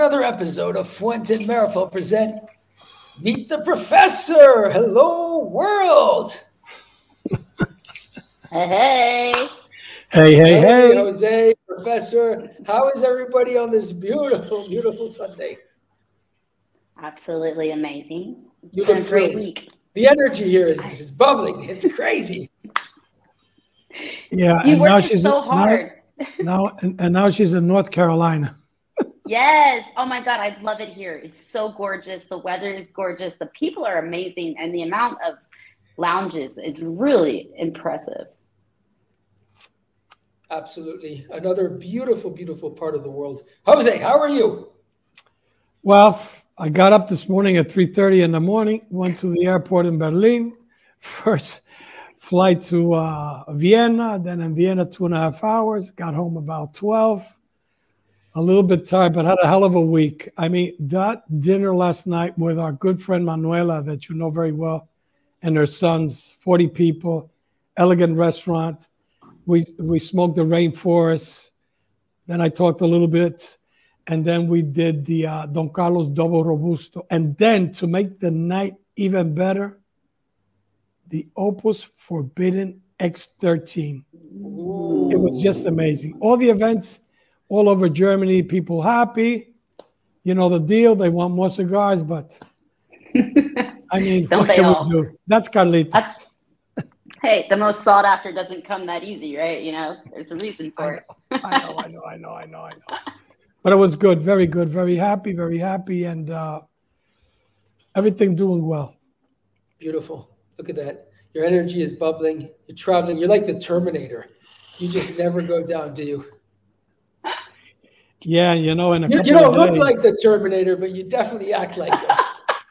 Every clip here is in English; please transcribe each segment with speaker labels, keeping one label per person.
Speaker 1: another episode of Fuente and Meerapfel present Meet the Professor. Hello, world.
Speaker 2: Hey, hey.
Speaker 3: Hey, hey, hey.
Speaker 1: Jose, Professor. How is everybody on this beautiful, beautiful Sunday?
Speaker 2: Absolutely amazing.
Speaker 1: You
Speaker 2: It's been
Speaker 1: look
Speaker 2: great week.
Speaker 1: The energy here is, is bubbling. It's crazy.
Speaker 3: Yeah,
Speaker 2: You
Speaker 3: and now
Speaker 2: worked
Speaker 3: she's
Speaker 2: so hard.
Speaker 3: Now, now and, and now she's in North Carolina.
Speaker 2: Yes. Oh my God. I love it here. It's so gorgeous. The weather is gorgeous. The people are amazing. And the amount of lounges is really impressive.
Speaker 1: Absolutely. Another beautiful, beautiful part of the world. Jose, how are you?
Speaker 3: Well, I got up this morning at 3:30 in the morning, went to the airport in Berlin. First flight to uh, Vienna, then in Vienna two and a half hours. Got home about 12. A little bit tired, but had a hell of a week. I mean, that dinner last night with our good friend Manuela, that you know very well, and her sons, 40 people, elegant restaurant. We we smoked the rainforest. Then I talked a little bit, and then we did the uh, Don Carlos Double Robusto. And then to make the night even better, the Opus Forbidden X13. It was just amazing. All the events all over Germany, people happy. You know the deal. They want more cigars, but I mean,
Speaker 2: Don't
Speaker 3: what
Speaker 2: they
Speaker 3: can
Speaker 2: all?
Speaker 3: we do? That's Carlito.
Speaker 2: That's, hey, the most sought after doesn't come that easy, right? You know, there's a reason for it.
Speaker 3: I know, I know, I know, I know, I know. But it was good, very good, very happy, very happy, and uh, everything doing well.
Speaker 1: Beautiful. Look at that. Your energy is bubbling. You're traveling. You're like the Terminator. You just never go down, do you?
Speaker 3: Yeah, you know, in a
Speaker 1: You, you don't look
Speaker 3: days,
Speaker 1: like the Terminator, but you definitely act like it.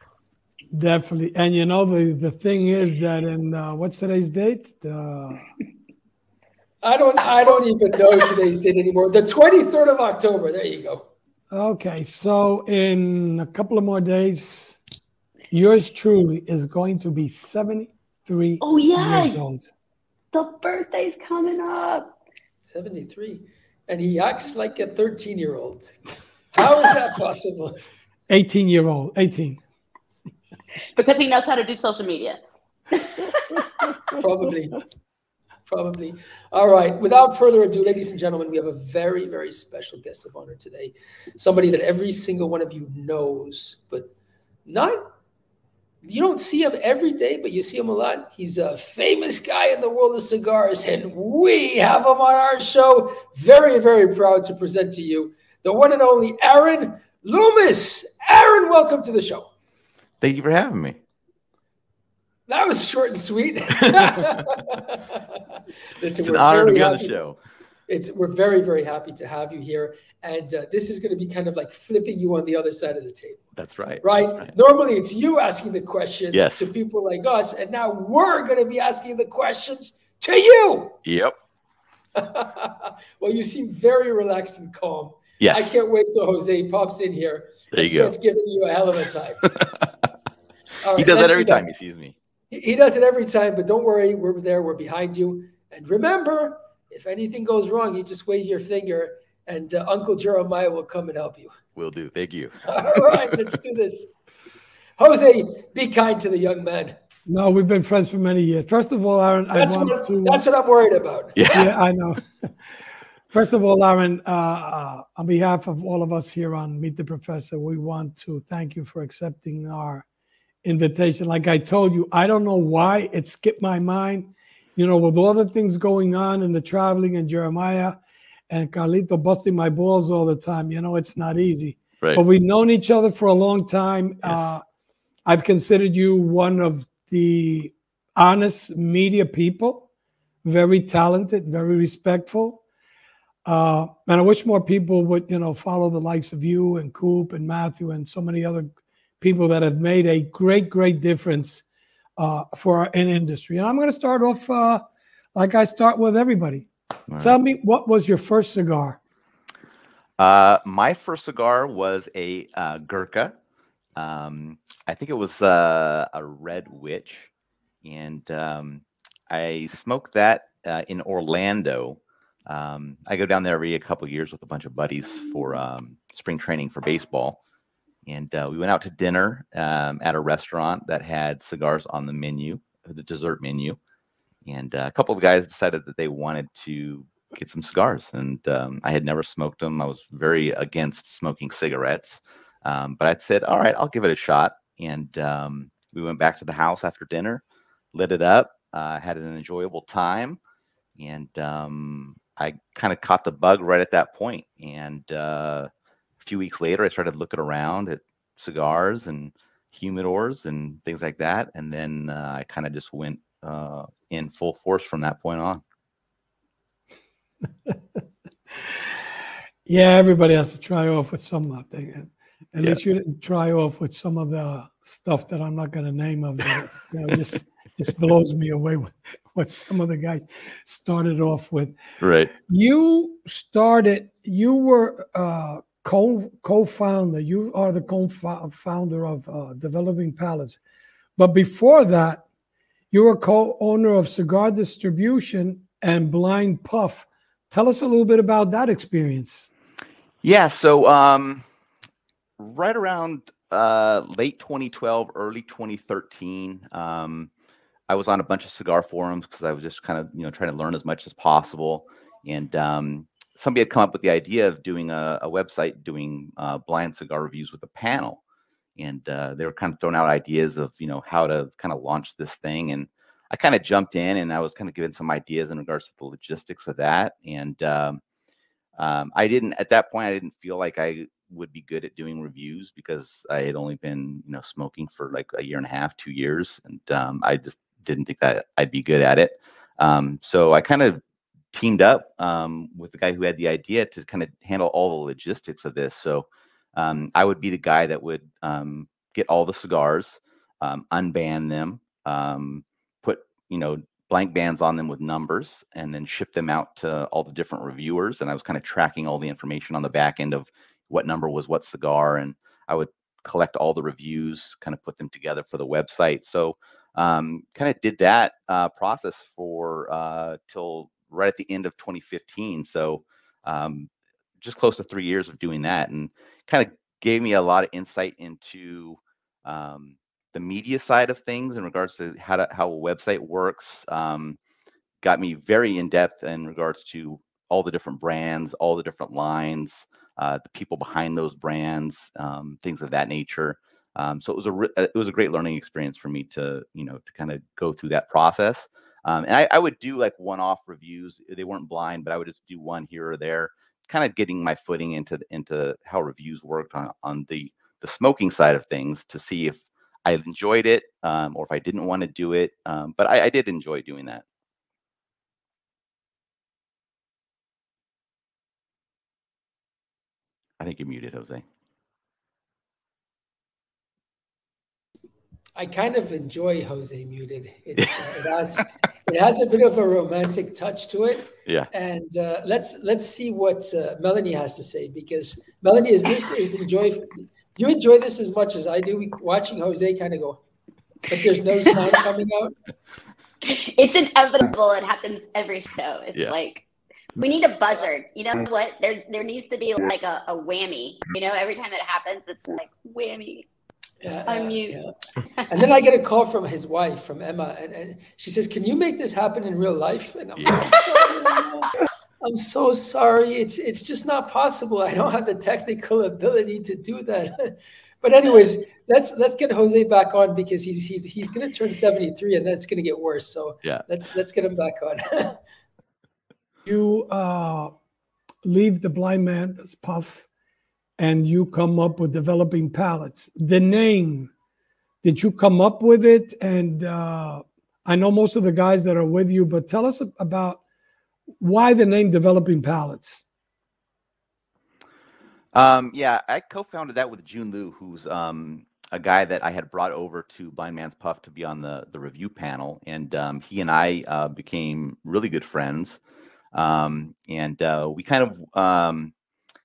Speaker 3: definitely. And you know, the the thing is that in uh, what's today's date? The,
Speaker 1: I don't I don't even know today's date anymore. The 23rd of October. There you go.
Speaker 3: okay, so in a couple of more days, yours truly is going to be seventy three.
Speaker 2: Oh yeah.
Speaker 3: years old.
Speaker 2: The birthday's coming up.
Speaker 1: 73. And he acts like a 13 year old. How is that possible?
Speaker 3: Eighteen year old, eighteen.
Speaker 2: Because he knows how to do social media.
Speaker 1: Probably. Probably. All right. Without further ado, ladies and gentlemen, we have a very, very special guest of honor today. Somebody that every single one of you knows, but not, you don't see him every day, but you see him a lot. He's a famous guy in the world of cigars, and we have him on our show. Very, very proud to present to you the one and only Aaron Loomis. Aaron, welcome to the show.
Speaker 4: Thank you for having me.
Speaker 1: That was short and sweet. Listen,
Speaker 4: It's an honor to be on the show.
Speaker 1: It's we're very very happy to have you here, and uh, this is going to be kind of like flipping you on the other side of the table,
Speaker 4: That's right.
Speaker 1: right?
Speaker 4: Right.
Speaker 1: Normally it's you asking the questions
Speaker 4: Yes.
Speaker 1: to people like us, and now we're going to be asking the questions to you.
Speaker 4: Yep.
Speaker 1: well, you seem very relaxed and calm.
Speaker 4: Yes.
Speaker 1: I can't wait till Jose pops in here
Speaker 4: There
Speaker 1: and
Speaker 4: you go.
Speaker 1: starts giving you a hell of a time. All
Speaker 4: he does that every time he sees me.
Speaker 1: He does it every time, but don't worry, we're there, we're behind you. And remember, if anything goes wrong, you just wave your finger, and uh, Uncle Jeremiah will come and help you.
Speaker 4: Will do. Thank you.
Speaker 1: All right, let's do this. Jose, be kind to the young man.
Speaker 3: No, we've been friends for many years. First of all, Aaron,
Speaker 1: That's
Speaker 3: I want
Speaker 1: what,
Speaker 3: to.
Speaker 1: that's what I'm worried about.
Speaker 4: Yeah.
Speaker 3: yeah, I know. First of all, Aaron, uh, uh, on behalf of all of us here on Meet the Professor, we want to thank you for accepting our invitation. Like I told you, I don't know why it skipped my mind. You know, with all the things going on and the traveling and Jeremiah and Carlito busting my balls all the time, you know, it's not easy.
Speaker 4: Right.
Speaker 3: But we've known each other for a long time.
Speaker 4: Yes.
Speaker 3: Uh, I've considered you one of the honest media people, very talented, very respectful. Uh, and I wish more people would, you know, follow the likes of you and Coop and Matthew and so many other people that have made a great, great difference uh, for an industry. And I'm going to start off uh, like I start with everybody. Tell me, what was your first cigar?
Speaker 4: Uh, my first cigar was a uh, Gurkha. Um, I think it was uh, a Red Witch, and um, I smoked that uh, in Orlando. Um, I go down there every a couple years with a bunch of buddies for um, spring training for baseball, and uh, we went out to dinner um, at a restaurant that had cigars on the menu, the dessert menu, and uh, a couple of guys decided that they wanted to get some cigars, and um, I had never smoked them. I was very against smoking cigarettes, um, but I said, "All right, I'll give it a shot." And um, we went back to the house after dinner, lit it up, uh, had an enjoyable time, and um, I kind of caught the bug right at that point. And uh, a few weeks later, I started looking around at cigars and humidors and things like that, and then uh, I kind of just went uh, in full force from that point on.
Speaker 3: Yeah, everybody has to try off with some. At
Speaker 4: Yeah.
Speaker 3: least you didn't try off with some of the stuff that I'm not going to name of. That, you know, just just blows me away with what some of the guys started off with.
Speaker 4: Right.
Speaker 3: You started. You were uh, co co-founder. You are the co-founder of uh, Developing Palates. But before that, you were co-owner of Cigar Distribution and Blind Puff. Tell us a little bit about that experience.
Speaker 4: Yeah. So, um, right around uh, late 2012, early 2013, um, I was on a bunch of cigar forums because I was just kind of you know trying to learn as much as possible. And um, somebody had come up with the idea of doing a, a website doing uh, blind cigar reviews with a panel, and uh, they were kind of throwing out ideas of you know how to kind of launch this thing. And I kind of jumped in and I was kind of given some ideas in regards to the logistics of that. And um, um, I didn't at that point I didn't feel like I would be good at doing reviews because I had only been you know smoking for like a year and a half, two years, and um, I just didn't think that I'd be good at it. Um, so I kind of teamed up um, with the guy who had the idea to kind of handle all the logistics of this. So um, I would be the guy that would um, get all the cigars, um, unban them, um, put you know blank bands on them with numbers, and then ship them out to all the different reviewers. And I was kind of tracking all the information on the back end of what number was what cigar, and I would collect all the reviews, kind of put them together for the website. So um, kind of did that uh, process for uh, till right at the end of 2015. So um, just close to three years of doing that, and kind of gave me a lot of insight into um, the media side of things in regards to how to, how a website works. Um, got me very in depth in regards to all the different brands, all the different lines, uh, the people behind those brands, um, things of that nature. Um, so it was a re- uh, it was a great learning experience for me to you know to kind of go through that process. Um, and I, I would do like one-off reviews. They weren't blind, but I would just do one here or there, kind of getting my footing into into how reviews worked on on the the smoking side of things to see if I enjoyed it um, or if I didn't want to do it. Um, but I, I did enjoy doing that. I think you're muted, Jose.
Speaker 1: I kind of enjoy Jose muted. It's, uh, it has it has a bit of a romantic touch to it.
Speaker 4: Yeah.
Speaker 1: And uh, let's let's see what uh, Melanie has to say because Melanie, is this is enjoy? Do you enjoy this as much as I do? We, watching Jose kind of go, but there's no sound coming out.
Speaker 2: It's inevitable. It happens every show. It's
Speaker 4: Yeah.
Speaker 2: like we need a buzzard. You know what? There there needs to be like a, a whammy. You know, every time it happens, it's like whammy.
Speaker 1: Yeah,
Speaker 2: Unmute.
Speaker 1: yeah. And then I get a call from his wife, from Emma, and, and she says, "Can you make this happen in real life?" And I'm,
Speaker 4: Yeah.
Speaker 1: like, "I'm sorry, I'm so sorry. It's it's just not possible. I don't have the technical ability to do that. but anyways, let's let's get Jose back on because he's he's he's going to turn 73 and that's going to get worse. So
Speaker 4: yeah,
Speaker 1: let's let's get him back on.
Speaker 3: you uh, leave the blind man's puff, and you come up with developing palates. The name, did you come up with it? And uh, I know most of the guys that are with you, but tell us about why the name Developing Palates.
Speaker 4: Um, yeah, I co-founded that with Jiunn Liu, who's um, a guy that I had brought over to Blind Man's Puff to be on the the review panel, and um, he and I uh, became really good friends. Um, and uh, we kind of um,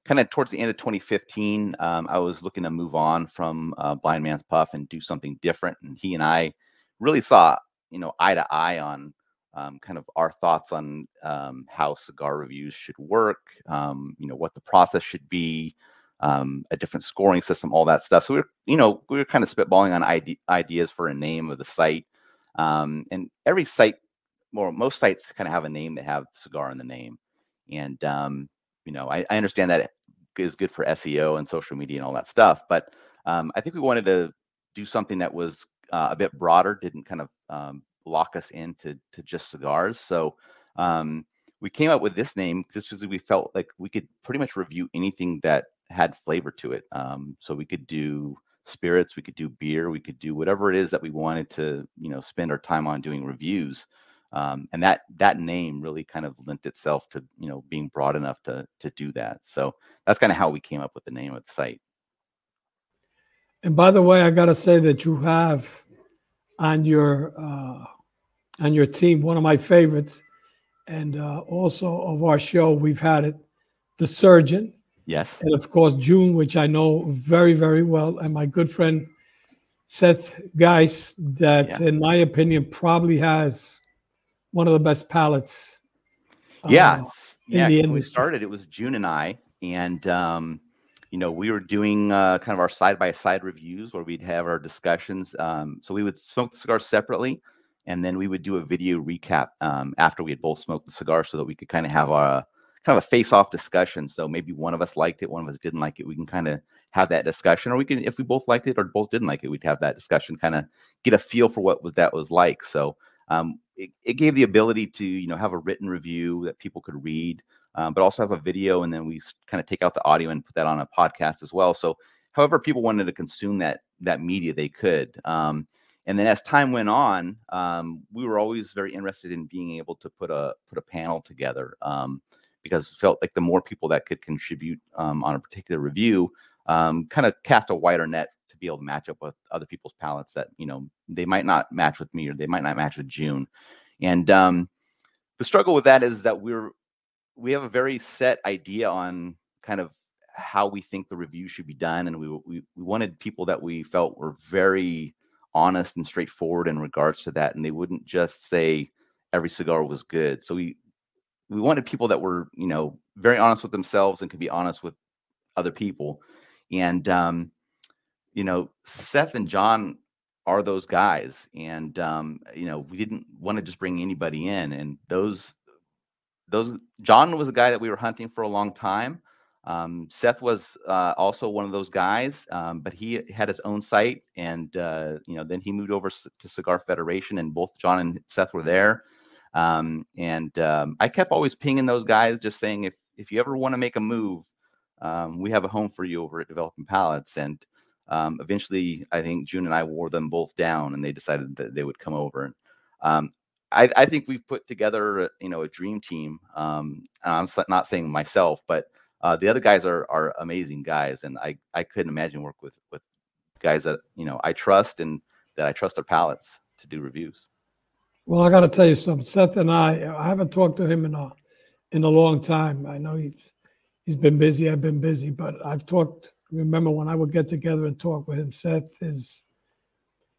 Speaker 4: kind of towards the end of 2015, um, I was looking to move on from uh, Blind Man's Puff and do something different, and he and I really saw you know eye to eye on um, kind of our thoughts on um, how cigar reviews should work, um, you know, what the process should be, um, a different scoring system, all that stuff. So we are you know, we were kind of spitballing on ide- ideas for a name of the site. Um, and every site, or most sites kind of have a name that have cigar in the name. And, you know, I, I understand that is good for SEO and social media and all that stuff. But I think we wanted to do something that was uh, a bit broader, didn't kind of lock us into to just cigars. So um, we came up with this name just because we felt like we could pretty much review anything that had flavor to it. Um, so we could do spirits, we could do beer, we could do whatever it is that we wanted to, you know, spend our time on doing reviews. Um, and that that name really kind of lent itself to you know being broad enough to to do that. So that's kind of how we came up with the name of the site.
Speaker 3: And by the way, I got to say that you have on your uh, on your team, one of my favorites, and uh, also of our show, we've had it, the surgeon.
Speaker 4: Yes.
Speaker 3: And of course, Jiunn, which I know very, very well, and my good friend Seth Geis, that yeah. in my opinion probably has one of the best palates.
Speaker 4: Uh, yeah. In yeah, the industry. we started, it was Jiunn and I, and um, you know, we were doing uh, kind of our side by side reviews where we'd have our discussions. Um, so we would smoke the cigars separately and then we would do a video recap um, after we had both smoked the cigar so that we could kind of have a kind of a face-off discussion so maybe one of us liked it one of us didn't like it we can kind of have that discussion or we can if we both liked it or both didn't like it we'd have that discussion kind of get a feel for what was that was like so um, it, it, gave the ability to you know have a written review that people could read um, but also have a video and then we kind of take out the audio and put that on a podcast as well. So however people wanted to consume that that media they could um, and then as time went on, um, we were always very interested in being able to put a put a panel together um, because it felt like the more people that could contribute um, on a particular review, um, kind of cast a wider net to be able to match up with other people's palates that you know they might not match with me or they might not match with Jiunn. And um, the struggle with that is that we're we have a very set idea on kind of how we think the review should be done, and we we, we wanted people that we felt were very honest and straightforward in regards to that, and they wouldn't just say every cigar was good. So we we wanted people that were you know very honest with themselves and could be honest with other people, and um, you know Seth and John are those guys, and um, you know we didn't want to just bring anybody in, and those those John was a guy that we were hunting for a long time. Um, Seth was uh, also one of those guys, um, but he had his own site, and uh, you know, then he moved over to Cigar Federation, and both John and Seth were there. Um, and um, I kept always pinging those guys, just saying, if if you ever want to make a move, um, we have a home for you over at Developing Palates. And um, eventually, I think Jiunn and I wore them both down, and they decided that they would come over. And I, I, think we've put together, you know, a dream team. I'm not saying myself, but uh, the other guys are are amazing guys, and I I couldn't imagine work with with guys that you know I trust and that I trust their palates to do reviews.
Speaker 3: Well, I got to tell you something. Seth and I, I haven't talked to him in a in a long time. I know he's he's been busy. I've been busy, but I've talked. Remember when I would get together and talk with him? Seth is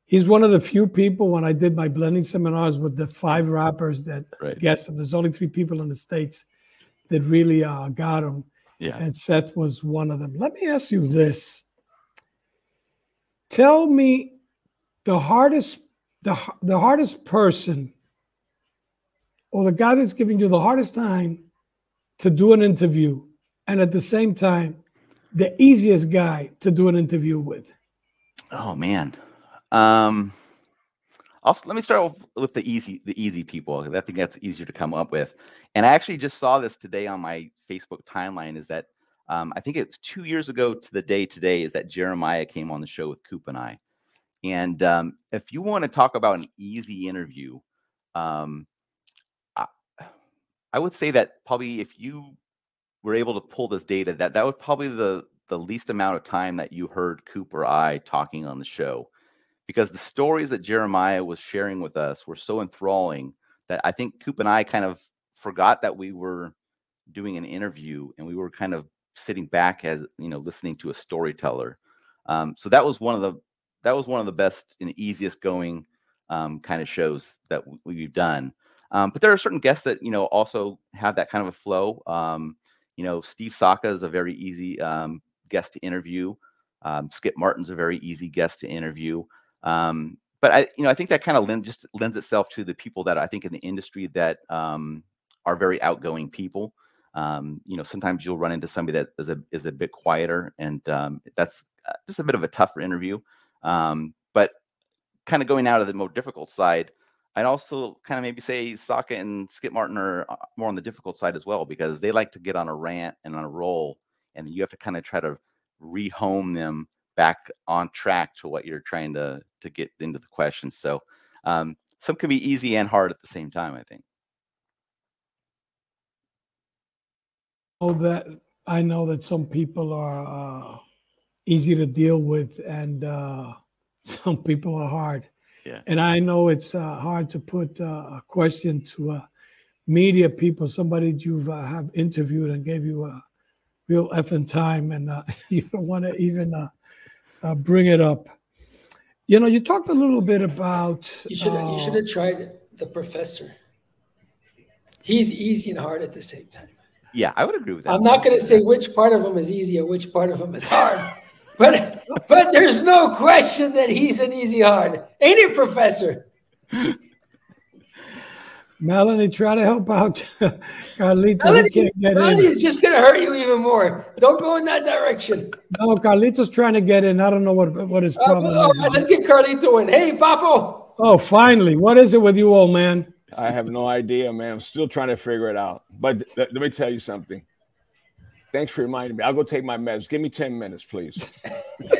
Speaker 3: he's one of the few people when I did my blending seminars with the five wrappers that right. guessed him. There's only three people in the states that really uh, got him.
Speaker 4: Yeah.
Speaker 3: And Seth was one of them. Let me ask you this. Tell me the hardest the, the hardest person or the guy that's giving you the hardest time to do an interview and at the same time the easiest guy to do an interview with.
Speaker 4: Oh man. Um, I'll, let me start off with the easy the easy people. I think that's easier to come up with. And I actually just saw this today on my Facebook timeline. Is that um, I think it's two years ago to the day today is that Jeremiah came on the show with Coop and I. And um, if you want to talk about an easy interview, um, I, I would say that probably if you were able to pull this data, that that was probably the the least amount of time that you heard Coop or I talking on the show, because the stories that Jeremiah was sharing with us were so enthralling that I think Coop and I kind of forgot that we were doing an interview and we were kind of sitting back as you know listening to a storyteller. Um, so that was one of the that was one of the best and easiest going um, kind of shows that we've done. Um, but there are certain guests that you know also have that kind of a flow. Um, you know, Steve Saka is a very easy um, guest to interview. Um, Skip Martin's a very easy guest to interview. Um, but I, you know, I think that kind of lend, just lends itself to the people that I think in the industry that um, are very outgoing people. Um, you know, sometimes you'll run into somebody that is a is a bit quieter, and um, that's uh, just a bit of a tougher interview. But kind of going out of the more difficult side, I'd also kind of maybe say Saka and Skip Martin are uh, more on the difficult side as well because they like to get on a rant and on a roll and you have to kind of try to rehome them back on track to what you're trying to to get into the question. So um, some can be easy and hard at the same time. I think.
Speaker 3: Oh, that I know that some people are uh, easy to deal with, and uh, some people are hard.
Speaker 4: Yeah.
Speaker 3: And I know it's uh, hard to put uh, a question to a media people, somebody you've uh, have interviewed and gave you a real effing time, and uh, you don't want to even uh, uh, bring it up. You know, you talked a little bit about.
Speaker 1: You should you should have tried the professor. He's easy and hard at the same time.
Speaker 4: Yeah, I would agree with that.
Speaker 1: I'm not going to say which part of him is easy or which part of him is hard, but but there's no question that he's an easy hard, ain't it, Professor?
Speaker 3: Melanie, try to help out Carlito.
Speaker 1: Melanie, can't get Melanie's in. just going to hurt you even more. Don't go in that direction.
Speaker 3: No, Carlito's trying to get in. I don't know what, what his problem uh, is.
Speaker 1: Right, let's get Carlito in. Hey, Papo.
Speaker 3: Oh, finally. What is it with you, old man?
Speaker 5: I have no idea, man. I'm still trying to figure it out. But th- let me tell you something. Thanks for reminding me. I'll go take my meds. Give me 10 minutes, please.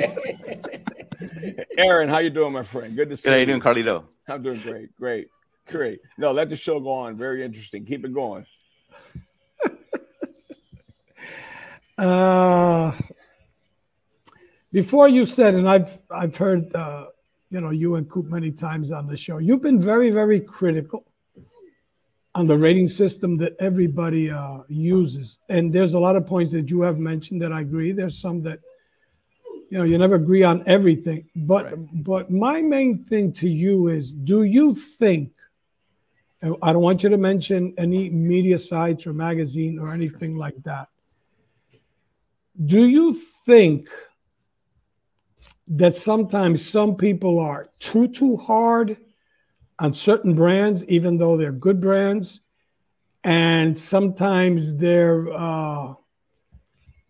Speaker 5: Aaron, how you doing, my friend? Good to see
Speaker 4: Good, you. How you doing, Carlito?
Speaker 5: I'm doing great. Great. Great. No, let the show go on. Very interesting. Keep it going.
Speaker 3: uh, before you said, and I've I've heard uh, you know you and Coop many times on the show. You've been very very critical on the rating system that everybody uh, uses, and there's a lot of points that you have mentioned that I agree. There's some that you know you never agree on everything, but right. but my main thing to you is, do you think I don't want you to mention any media sites or magazine or anything like that. Do you think that sometimes some people are too too hard on certain brands, even though they're good brands, and sometimes they're uh,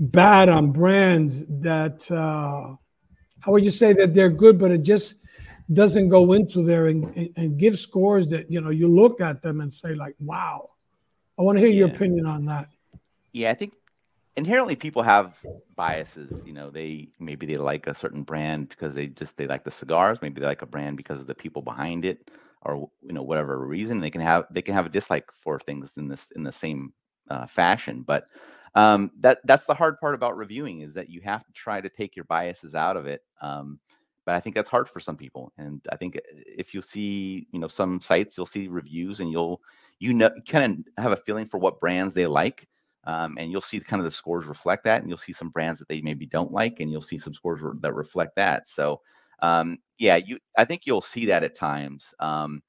Speaker 3: bad on brands that uh, how would you say that they're good, but it just doesn't go into there and, and, give scores that you know you look at them and say like wow. I want to hear yeah. your opinion on that.
Speaker 4: Yeah i think inherently people have biases you know they maybe they like a certain brand because they just they like the cigars maybe they like a brand because of the people behind it or you know whatever reason they can have they can have a dislike for things in this in the same uh, fashion but um, that that's the hard part about reviewing is that you have to try to take your biases out of it um, but I think that's hard for some people. And I think eh, if you see, you know, some sites, you'll see reviews and you'll, you know, kind of have a feeling for what brands they like. Um, and you'll see kind of the scores reflect that. And you'll see some brands that they maybe don't like, and you'll see some scores that reflect that. So, um, yeah, you, I think you'll see that at times. Um,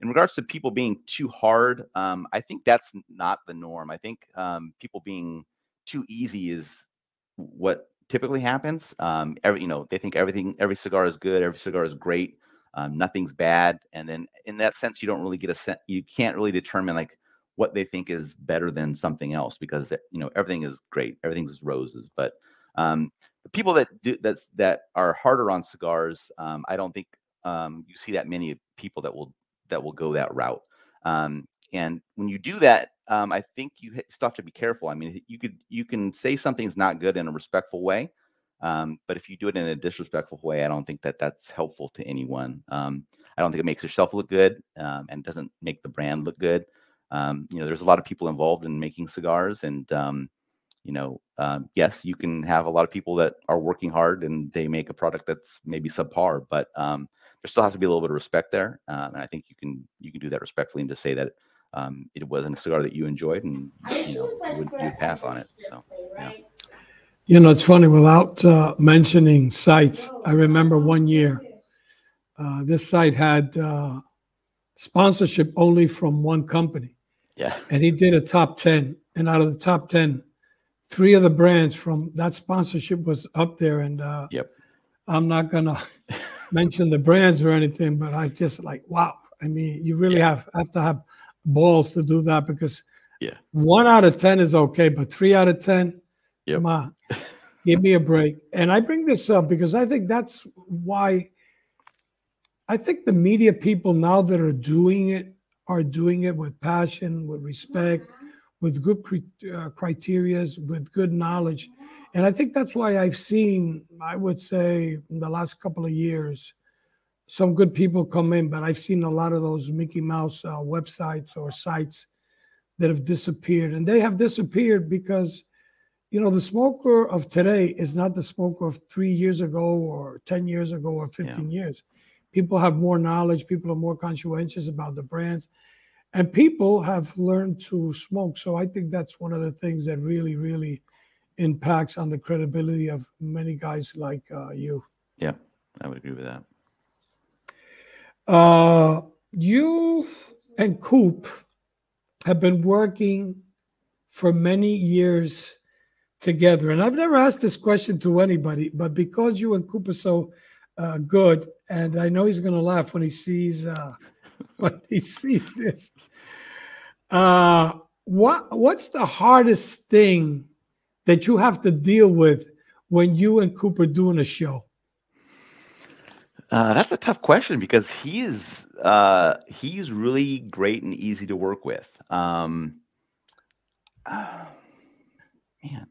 Speaker 4: in regards to people being too hard, um, I think that's not the norm. I think um, people being too easy is what typically happens. Um, every you know they think everything every cigar is good, every cigar is great, um, nothing's bad, and then in that sense you don't really get a sense. You can't really determine like what they think is better than something else because eh, you know everything is great, everything's roses. But Um, the people that do that's that are harder on cigars, um, I don't think um, you see that many people that will that will go that route. Um, and when you do that, um, I think you still have to be careful. I mean, you could you can say something's not good in a respectful way, um, but if you do it in a disrespectful way, I don't think that that's helpful to anyone. Um, I don't think it makes yourself look good um, and doesn't make the brand look good. Um, you know, there's a lot of people involved in making cigars, and um, you know, um, yes, you can have a lot of people that are working hard and they make a product that's maybe subpar, but um, there still has to be a little bit of respect there. Um, and I think you can you can do that respectfully and just say that um, it wasn't a cigar that you enjoyed, and you know, you would, you would pass on it. So, yeah.
Speaker 3: You know, it's funny. Without uh, mentioning sites, I remember one year uh, this site had uh, sponsorship only from one company.
Speaker 4: Yeah.
Speaker 3: And he did a top 10. And out of the top 10, three of the brands from that sponsorship was up there. And uh,
Speaker 4: yep.
Speaker 3: I'm not going to mention the brands or anything, but I just like, wow. I mean, you really yeah. have, have to have balls to do that because
Speaker 4: yeah,
Speaker 3: one out of 10 is okay, but three out of 10,
Speaker 4: yep.
Speaker 3: come on, give me a break. And I bring this up because I think that's why I think the media people now that are doing it are doing it with passion, with respect, with good uh, criterias, with good knowledge. And I think that's why I've seen, I would say, in the last couple of years, some good people come in, but I've seen a lot of those Mickey Mouse uh, websites or sites that have disappeared. And they have disappeared because, you know, the smoker of today is not the smoker of three years ago or 10 years ago or 15 yeah. years people have more knowledge people are more conscientious about the brands and people have learned to smoke. So i think that's one of the things that really really impacts on the credibility of many guys like uh, you.
Speaker 4: Yeah i would agree with that.
Speaker 3: Uh, you and coop have been working for many years together. And i've never asked this question to anybody but because you and coop are so uh, good, and I know he's going to laugh when he sees uh, when he sees this. Uh, what what's the hardest thing that you have to deal with when you and Cooper doing a show?
Speaker 4: Uh, that's a tough question because he is uh, he's really great and easy to work with. Um, uh, man,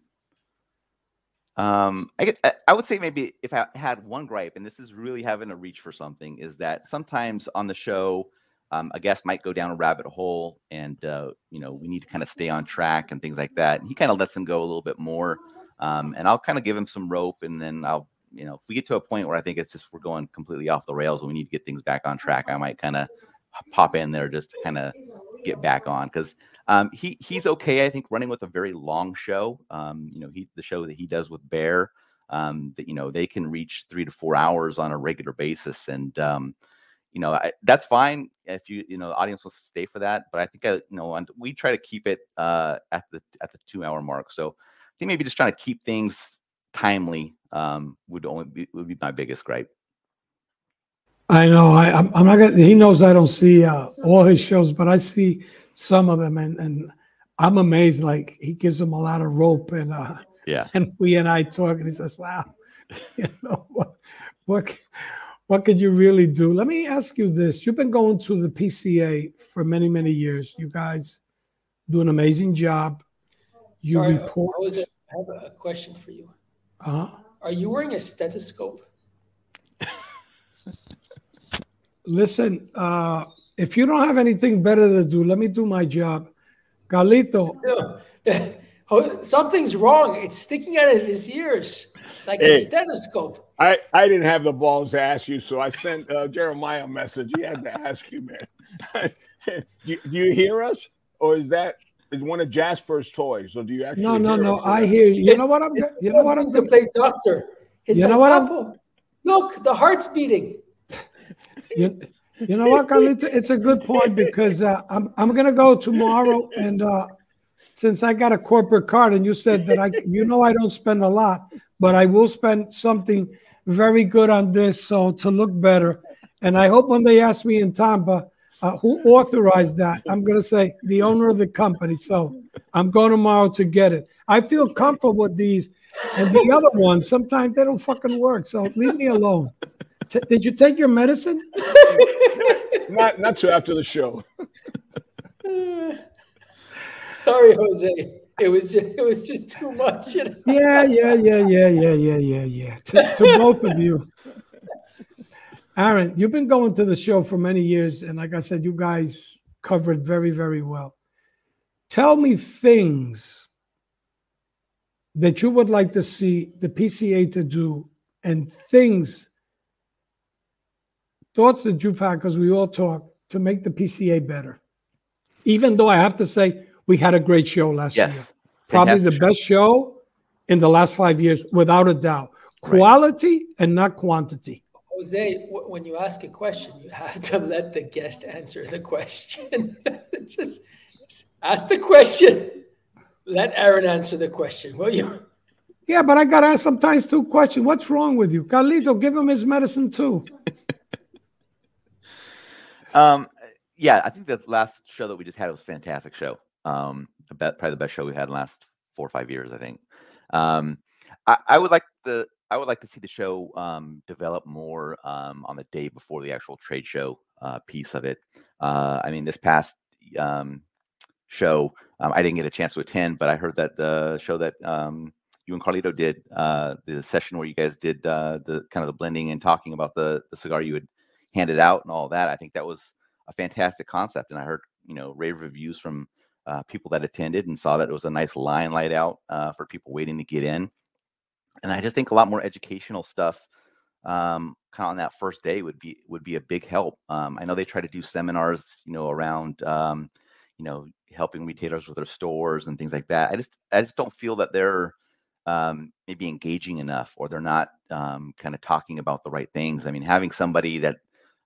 Speaker 4: um, I, I would say maybe if I had one gripe, and this is really having to reach for something, is that sometimes on the show, um, a guest might go down a rabbit hole, and uh, you know we need to kind of stay on track and things like that. And he kind of lets them go a little bit more, um, and I'll kind of give him some rope, and then I'll you know if we get to a point where I think it's just we're going completely off the rails and we need to get things back on track, I might kind of pop in there just to kind of get back on because um, he he's okay, I think, running with a very long show. Um, you know, he the show that he does with Bear, um, that you know they can reach three to four hours on a regular basis, and um, you know I, that's fine if you you know the audience wants to stay for that. But I think I, uh, you know we try to keep it uh, at the at the two hour mark. So I think maybe just trying to keep things timely um, would only be, would be my biggest gripe.
Speaker 3: I know. I, I'm, I'm not gonna. He knows I don't see uh, all his shows, but I see some of them, and and I'm amazed. Like he gives them a lot of rope, and uh,
Speaker 4: yeah.
Speaker 3: And we and I talk, and he says, "Wow, you know what, what, what could you really do?" Let me ask you this: You've been going to the PCA for many, many years. You guys do an amazing job. You
Speaker 1: Sorry,
Speaker 3: report.
Speaker 1: I, was a, I have a question for you.
Speaker 3: Uh-huh.
Speaker 1: Are you wearing a stethoscope?
Speaker 3: Listen, uh, if you don't have anything better to do, let me do my job. Carlito.
Speaker 1: Something's wrong. It's sticking out of his ears like hey, a stethoscope.
Speaker 5: I, I didn't have the balls to ask you, so I sent uh, Jeremiah a message. He had to ask you, man. do, do, you hear us, or is that is one of Jasper's toys? Or do you actually?
Speaker 3: No, no, no. I hear you. You know what I'm. You know what I'm
Speaker 1: going to play doctor. It's you know what I'm. Look, the heart's beating.
Speaker 3: You, you know what, Carlito? It's a good point because uh, I'm I'm gonna go tomorrow, and uh, since I got a corporate card, and you said that I, you know, I don't spend a lot, but I will spend something very good on this, so to look better. And I hope when they ask me in Tampa, uh, who authorized that, I'm gonna say the owner of the company. So I'm going tomorrow to get it. I feel comfortable with these, And the other ones, sometimes they don't fucking work. So leave me alone. T- did you take your medicine?
Speaker 5: not not till after the show.
Speaker 1: Sorry, Jose. It was just it was just too much. You know?
Speaker 3: Yeah, yeah, yeah, yeah, yeah, yeah, yeah, yeah. To, to both of you. Aaron, you've been going to the show for many years, and like I said, you guys covered very, very well. Tell me things that you would like to see the PCA to do, and things, thoughts that you've had, because we all talk to make the PCA better. Even though I have to say, we had a great show last
Speaker 4: Yes.
Speaker 3: year. Probably the
Speaker 4: show.
Speaker 3: best show in the last five years, without a doubt. Quality and not quantity.
Speaker 1: Jose, w- when you ask a question, you have to let the guest answer the question. just, just ask the question. Let Aaron answer the question, will you?
Speaker 3: Yeah, but I gotta ask sometimes two questions. What's wrong with you? Carlito, give him his medicine too.
Speaker 4: Um, yeah, I think the last show that we just had was a fantastic show. Um, bet probably the best show we had in the last four or five years. I think. Um, I, I would like the I would like to see the show um, develop more um, on the day before the actual trade show uh, piece of it. Uh, I mean, this past um, show, um, I didn't get a chance to attend, but I heard that the show that um, you and Carlito did, uh, the session where you guys did uh, the kind of the blending and talking about the the cigar you had handed out and all that. I think that was a fantastic concept, and I heard you know rave reviews from uh, people that attended and saw that it was a nice line light out uh, for people waiting to get in. And I just think a lot more educational stuff um, kind of on that first day would be would be a big help. Um, I know they try to do seminars, you know, around um, you know helping retailers with their stores and things like that. I just I just don't feel that they're um, maybe engaging enough or they're not um, kind of talking about the right things. I mean, having somebody that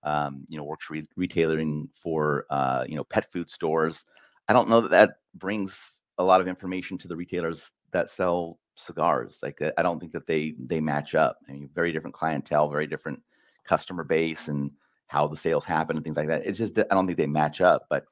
Speaker 4: um, you know works re- retailing for uh, you know pet food stores, I don't know that that brings a lot of information to the retailers that sell cigars. Like uh, I don't think that they they match up. I mean, very different clientele, very different customer base, and how the sales happen and things like that. It's just I don't think they match up. But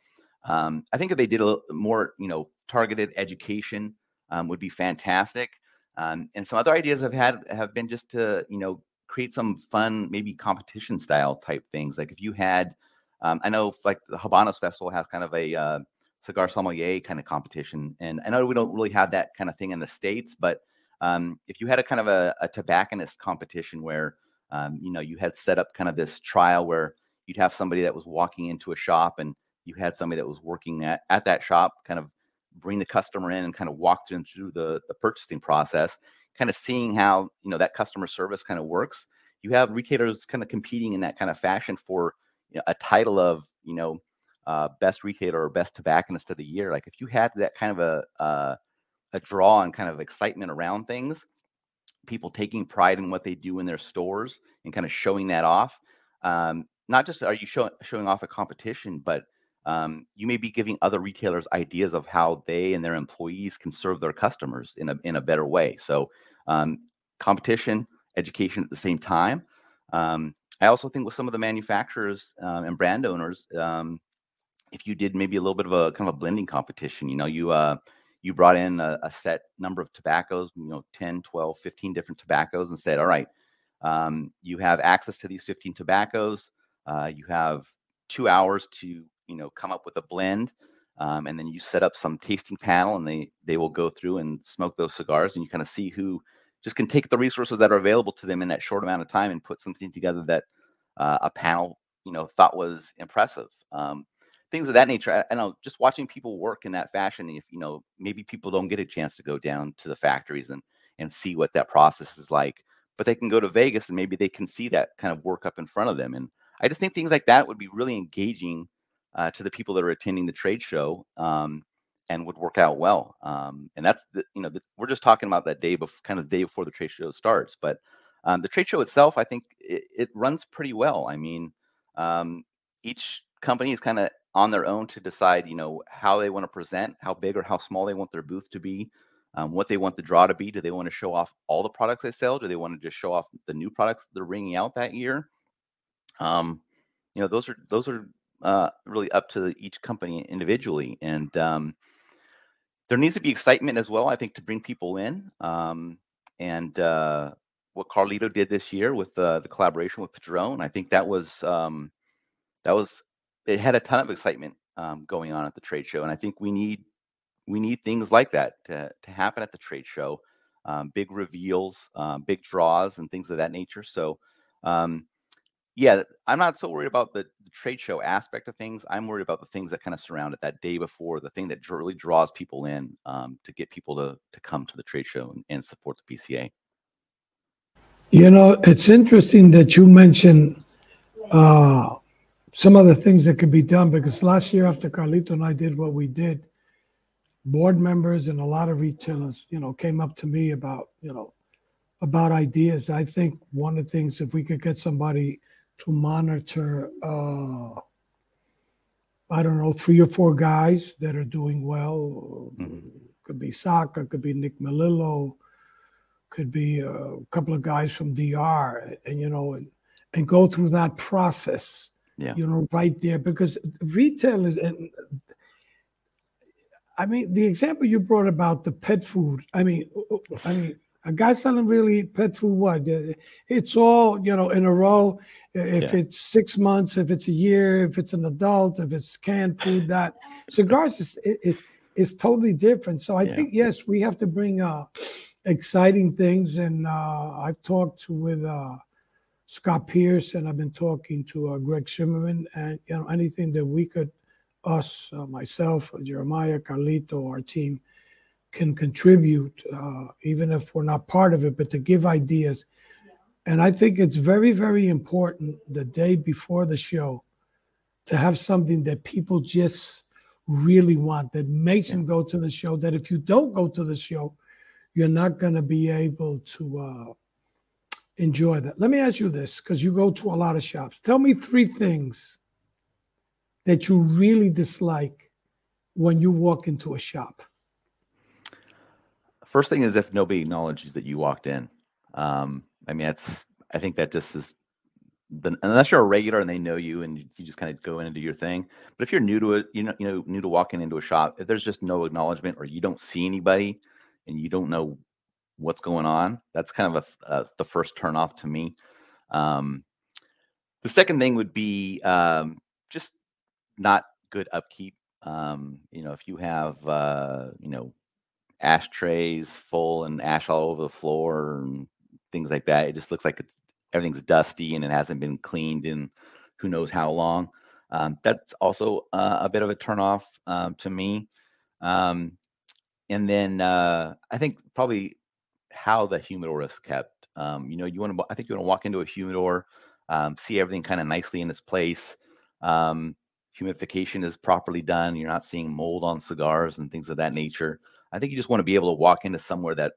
Speaker 4: um, I think if they did a little more, you know, targeted education um, would be fantastic. Um, and some other ideas I've had have been just to, you know, create some fun, maybe competition style type things. Like if you had, um, I know like the Habanos Festival has kind of a uh, cigar sommelier kind of competition, and I know we don't really have that kind of thing in the states, but um, if you had a kind of a, a tobacconist competition where, um, you know, you had set up kind of this trial where you'd have somebody that was walking into a shop and you had somebody that was working at, at that shop kind of bring the customer in and kind of walk them through the, the purchasing process, kind of seeing how you know that customer service kind of works. You have retailers kind of competing in that kind of fashion for you know, a title of you know uh, best retailer or best tobacconist of the year. Like if you had that kind of a uh, a draw and kind of excitement around things, people taking pride in what they do in their stores and kind of showing that off. Um, not just are you show, showing off a competition, but um, you may be giving other retailers ideas of how they and their employees can serve their customers in a in a better way. So, um, competition, education at the same time. Um, I also think with some of the manufacturers um, and brand owners, um, if you did maybe a little bit of a kind of a blending competition, you know, you uh, you brought in a, a set number of tobaccos, you know, 10, 12, 15 different tobaccos and said, all right, um, you have access to these 15 tobaccos. Uh, you have two hours to you know come up with a blend um, and then you set up some tasting panel and they they will go through and smoke those cigars and you kind of see who just can take the resources that are available to them in that short amount of time and put something together that uh, a panel you know thought was impressive um, things of that nature. I, I know just watching people work in that fashion if you know maybe people don't get a chance to go down to the factories and and see what that process is like but they can go to vegas and maybe they can see that kind of work up in front of them. And i just think things like that would be really engaging uh, to the people that are attending the trade show um, and would work out well. Um, and that's the, you know, the, we're just talking about that day before, kind of day before the trade show starts. But um, the trade show itself, I think it, it runs pretty well. I mean, um, each company is kind of on their own to decide, you know, how they want to present, how big or how small they want their booth to be, um, what they want the draw to be. Do they want to show off all the products they sell? Do they want to just show off the new products they're bringing out that year? Um, you know, those are those are uh, really up to each company individually. And um, there needs to be excitement as well, I think, to bring people in. Um, and uh, what Carlito did this year with uh, the collaboration with Padron, I think that was um, that was it had a ton of excitement um, going on at the trade show, and I think we need we need things like that to, to happen at the trade show, um, big reveals, um, big draws, and things of that nature. So, um, yeah, I'm not so worried about the, the, trade show aspect of things. I'm worried about the things that kind of surround it that day before, the thing that really draws people in um, to get people to to come to the trade show and, and support the PCA.
Speaker 3: You know, it's interesting that you mentioned uh, some of the things that could be done because last year after Carlito and I did what we did, board members and a lot of retailers, you know, came up to me about, you know, about ideas. I think one of the things, if we could get somebody to monitor, uh, I don't know, three or four guys that are doing well, mm-hmm. could be Saka, could be Nick Melillo, could be a couple of guys from DR, and, you know, and, and go through that process. Yeah. You know, right there because retailers and I mean, the example you brought about the pet food. I mean, I mean, a guy selling really pet food. What? It's all you know in a row. If yeah. it's six months, if it's a year, if it's an adult, if it's canned food. That cigars is it, it is totally different. So I yeah. think yes, we have to bring uh, exciting things. And uh, I've talked with uh, Scott Pearce, and I've been talking to uh, Greg Zimmerman, and you know anything that we could us, uh, myself, Jeremiah, Carlito, our team, can contribute, uh, even if we're not part of it, but to give ideas. And I think it's very, very important the day before the show to have something that people just really want that makes them go to the show. That if you don't go to the show, you're not going to be able to uh, enjoy that. Let me ask you this because you go to a lot of shops. Tell me three things that you really dislike when you walk into a shop?
Speaker 4: First thing is if nobody acknowledges that you walked in. Um, I mean, that's I think that just is the, unless you're a regular and they know you and you just kind of go in and do your thing. But if you're new to it, you know, you know, new to walking into a shop, if there's just no acknowledgement or you don't see anybody and you don't know what's going on, that's kind of a, a the first turn off to me. Um, the second thing would be um, just not good upkeep. Um, you know, if you have uh, you know ashtrays full and ash all over the floor and things like that, it just looks like it's everything's dusty and it hasn't been cleaned in who knows how long. Um, that's also uh, a bit of a turnoff um, to me. Um, and then uh, I think probably how the humidor is kept. Um, you know, you want to. I think you want to walk into a humidor, um, see everything kind of nicely in its place. Um, humidification is properly done. You're not seeing mold on cigars and things of that nature. I think you just want to be able to walk into somewhere that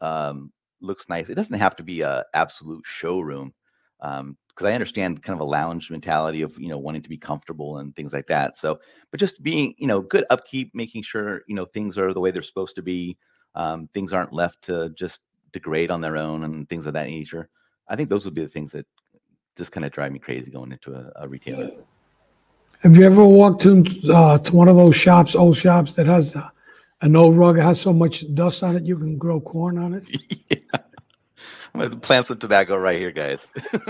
Speaker 4: um, looks nice. It doesn't have to be a absolute showroom because um, I understand kind of a lounge mentality of you know wanting to be comfortable and things like that. So, but just being you know good upkeep, making sure you know things are the way they're supposed to be. Um, things aren't left to just degrade on their own and things of that nature. I think those would be the things that just kind of drive me crazy going into a, a retailer.
Speaker 3: Have you ever walked into uh, to one of those shops, old shops that has uh, an old rug, has so much dust on it you can grow corn on it?
Speaker 4: yeah. I'm gonna plant some tobacco right here, guys.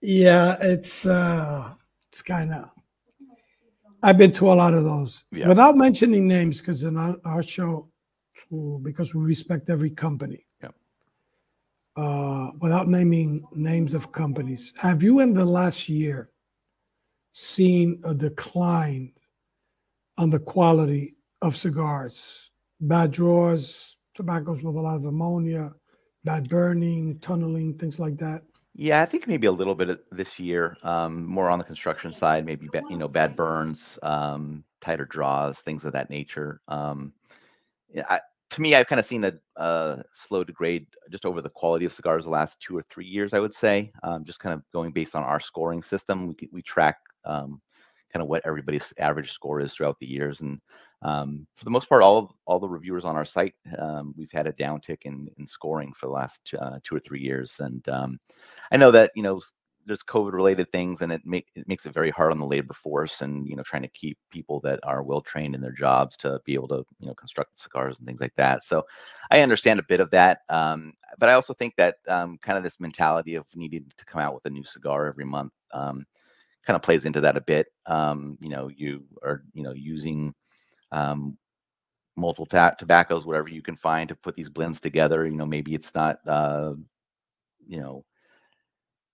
Speaker 3: yeah, it's uh, it's kind of. I've been to a lot of those yeah. without mentioning names because in our, our show, because we respect every company uh, without naming names of companies, have you in the last year seen a decline on the quality of cigars? Bad draws, tobaccos with a lot of ammonia, bad burning, tunneling, things like that?
Speaker 4: Yeah, I think maybe a little bit this year, um, more on the construction side, maybe you know bad burns, um, tighter draws, things of that nature. Um, I, to me, I've kind of seen a uh, slow degrade just over the quality of cigars the last two or three years. I would say, um, just kind of going based on our scoring system, we we track um, kind of what everybody's average score is throughout the years, and um, for the most part, all all the reviewers on our site, um, we've had a downtick in in scoring for the last uh, two or three years, and um, I know that you know there's COVID related things, and it make it makes it very hard on the labor force, and you know, trying to keep people that are well trained in their jobs to be able to you know construct cigars and things like that. So, I understand a bit of that, um, but I also think that um, kind of this mentality of needing to come out with a new cigar every month um, kind of plays into that a bit. Um, you know, you are you know using um, multiple ta- tobaccos, whatever you can find to put these blends together. You know, maybe it's not, uh, you know,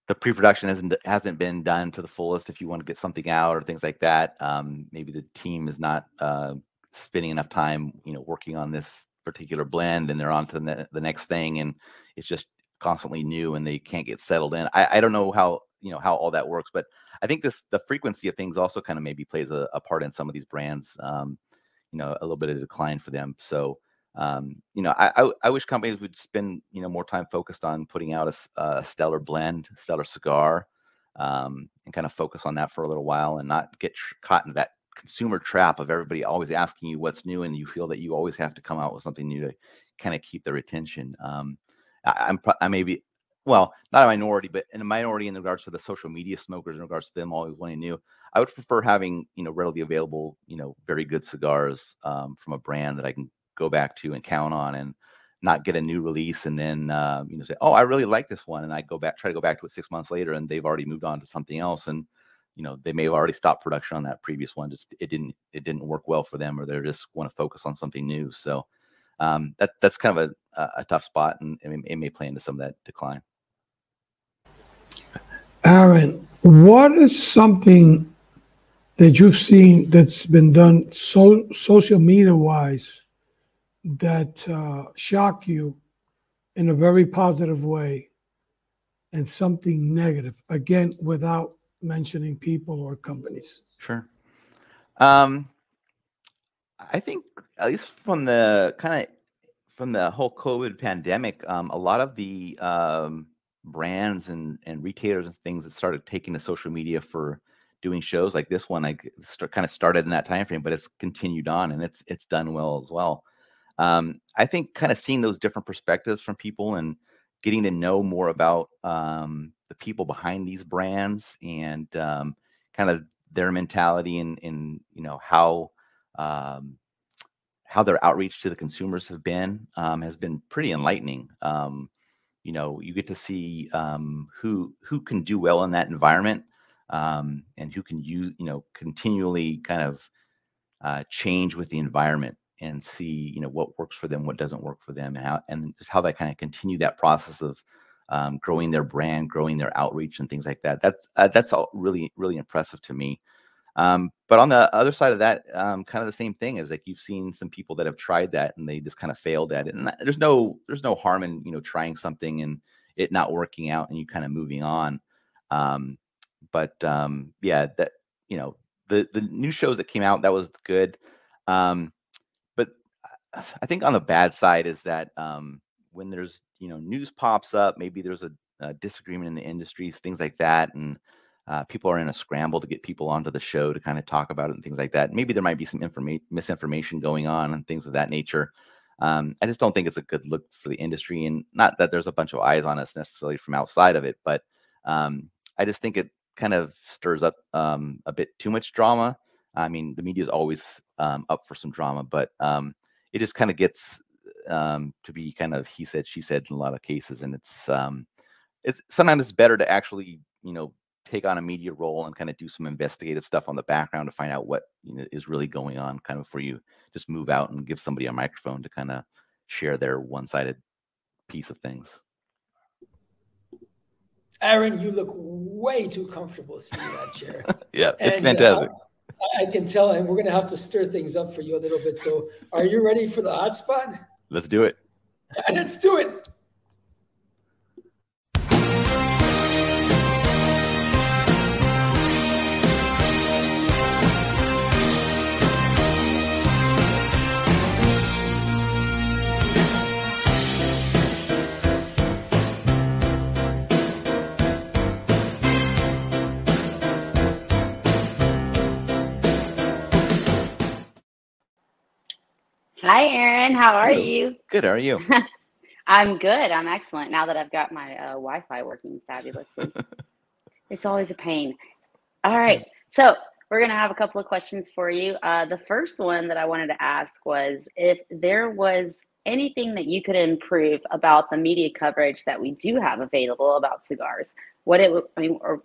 Speaker 4: the pre-production hasn't hasn't been done to the fullest. If you want to get something out or things like that, um, maybe the team is not uh, spending enough time, you know, working on this particular blend, and they're on to the, ne- the next thing, and it's just constantly new, and they can't get settled in. I, I don't know how you know how all that works, but I think this the frequency of things also kind of maybe plays a, a part in some of these brands. Um, you know a little bit of decline for them. So um, you know, I, I, I wish companies would spend you know more time focused on putting out a, a stellar blend, stellar cigar, um, and kind of focus on that for a little while, and not get tr- caught in that consumer trap of everybody always asking you what's new, and you feel that you always have to come out with something new to kind of keep their attention. Um, I'm I may be well, not a minority, but in a minority in regards to the social media smokers, in regards to them always wanting new. I would prefer having, you know, readily available, you know, very good cigars um, from a brand that I can go back to and count on and not get a new release and then, uh, you know, say, oh, I really like this one. And I go back, try to go back to it six months later and they've already moved on to something else. And, you know, they may have already stopped production on that previous one. Just, it didn't, it didn't work well for them or they just want to focus on something new. So um, that, that's kind of a, a tough spot and it, it may play into some of that decline.
Speaker 3: Aaron, what is something that you've seen that's been done so social media wise that uh, shock you in a very positive way and something negative again without mentioning people or companies
Speaker 4: sure um i think at least from the kind of from the whole covid pandemic um a lot of the um brands and and retailers and things that started taking to social media for doing shows like this one like start, kind of started in that time frame but it's continued on and it's it's done well as well. Um, i think kind of seeing those different perspectives from people and getting to know more about um, the people behind these brands and um, kind of their mentality and in you know how um, how their outreach to the consumers have been um, has been pretty enlightening. Um, you know you get to see um, who who can do well in that environment um, and who can use you know continually kind of uh, change with the environment and see you know what works for them what doesn't work for them and how and just how they kind of continue that process of um, growing their brand growing their outreach and things like that. That's uh, that's all really really impressive to me um, but on the other side of that, um, kind of the same thing is like you've seen some people that have tried that and they just kind of failed at it. And there's no there's no harm in you know trying something and it not working out and you kind of moving on. Um, but um, yeah, that you know the the new shows that came out that was good. Um, but I think on the bad side is that um, when there's you know news pops up, maybe there's a, a disagreement in the industries, things like that, and uh, people are in a scramble to get people onto the show to kind of talk about it and things like that. Maybe there might be some informa- misinformation going on and things of that nature. Um, I just don't think it's a good look for the industry, and not that there's a bunch of eyes on us necessarily from outside of it, but um, I just think it kind of stirs up um, a bit too much drama. I mean, the media is always um, up for some drama, but um, it just kind of gets um, to be kind of he said, she said in a lot of cases, and it's it's sometimes it's better to actually you know take on a media role and kind of do some investigative stuff on the background to find out what you know, is really going on kind of for you just move out and give somebody a microphone to kind of share their one-sided piece of things
Speaker 1: aaron you look way too comfortable sitting in that chair
Speaker 4: yeah it's and, uh, fantastic
Speaker 1: uh, I can tell, and we're going to have to stir things up for you a little bit. So, are you ready for the hot spot?
Speaker 4: Let's do it.
Speaker 1: Let's do it.
Speaker 2: Hi, Aaron. How are you?
Speaker 4: Good. How are you?
Speaker 2: I'm good. I'm excellent now that I've got my uh, Wi-Fi working fabulously. It's always a pain. All right. So we're going to have a couple of questions for you. Uh, the first one that I wanted to ask was if there was anything that you could improve about the media coverage that we do have available about cigars, what it would, I mean, or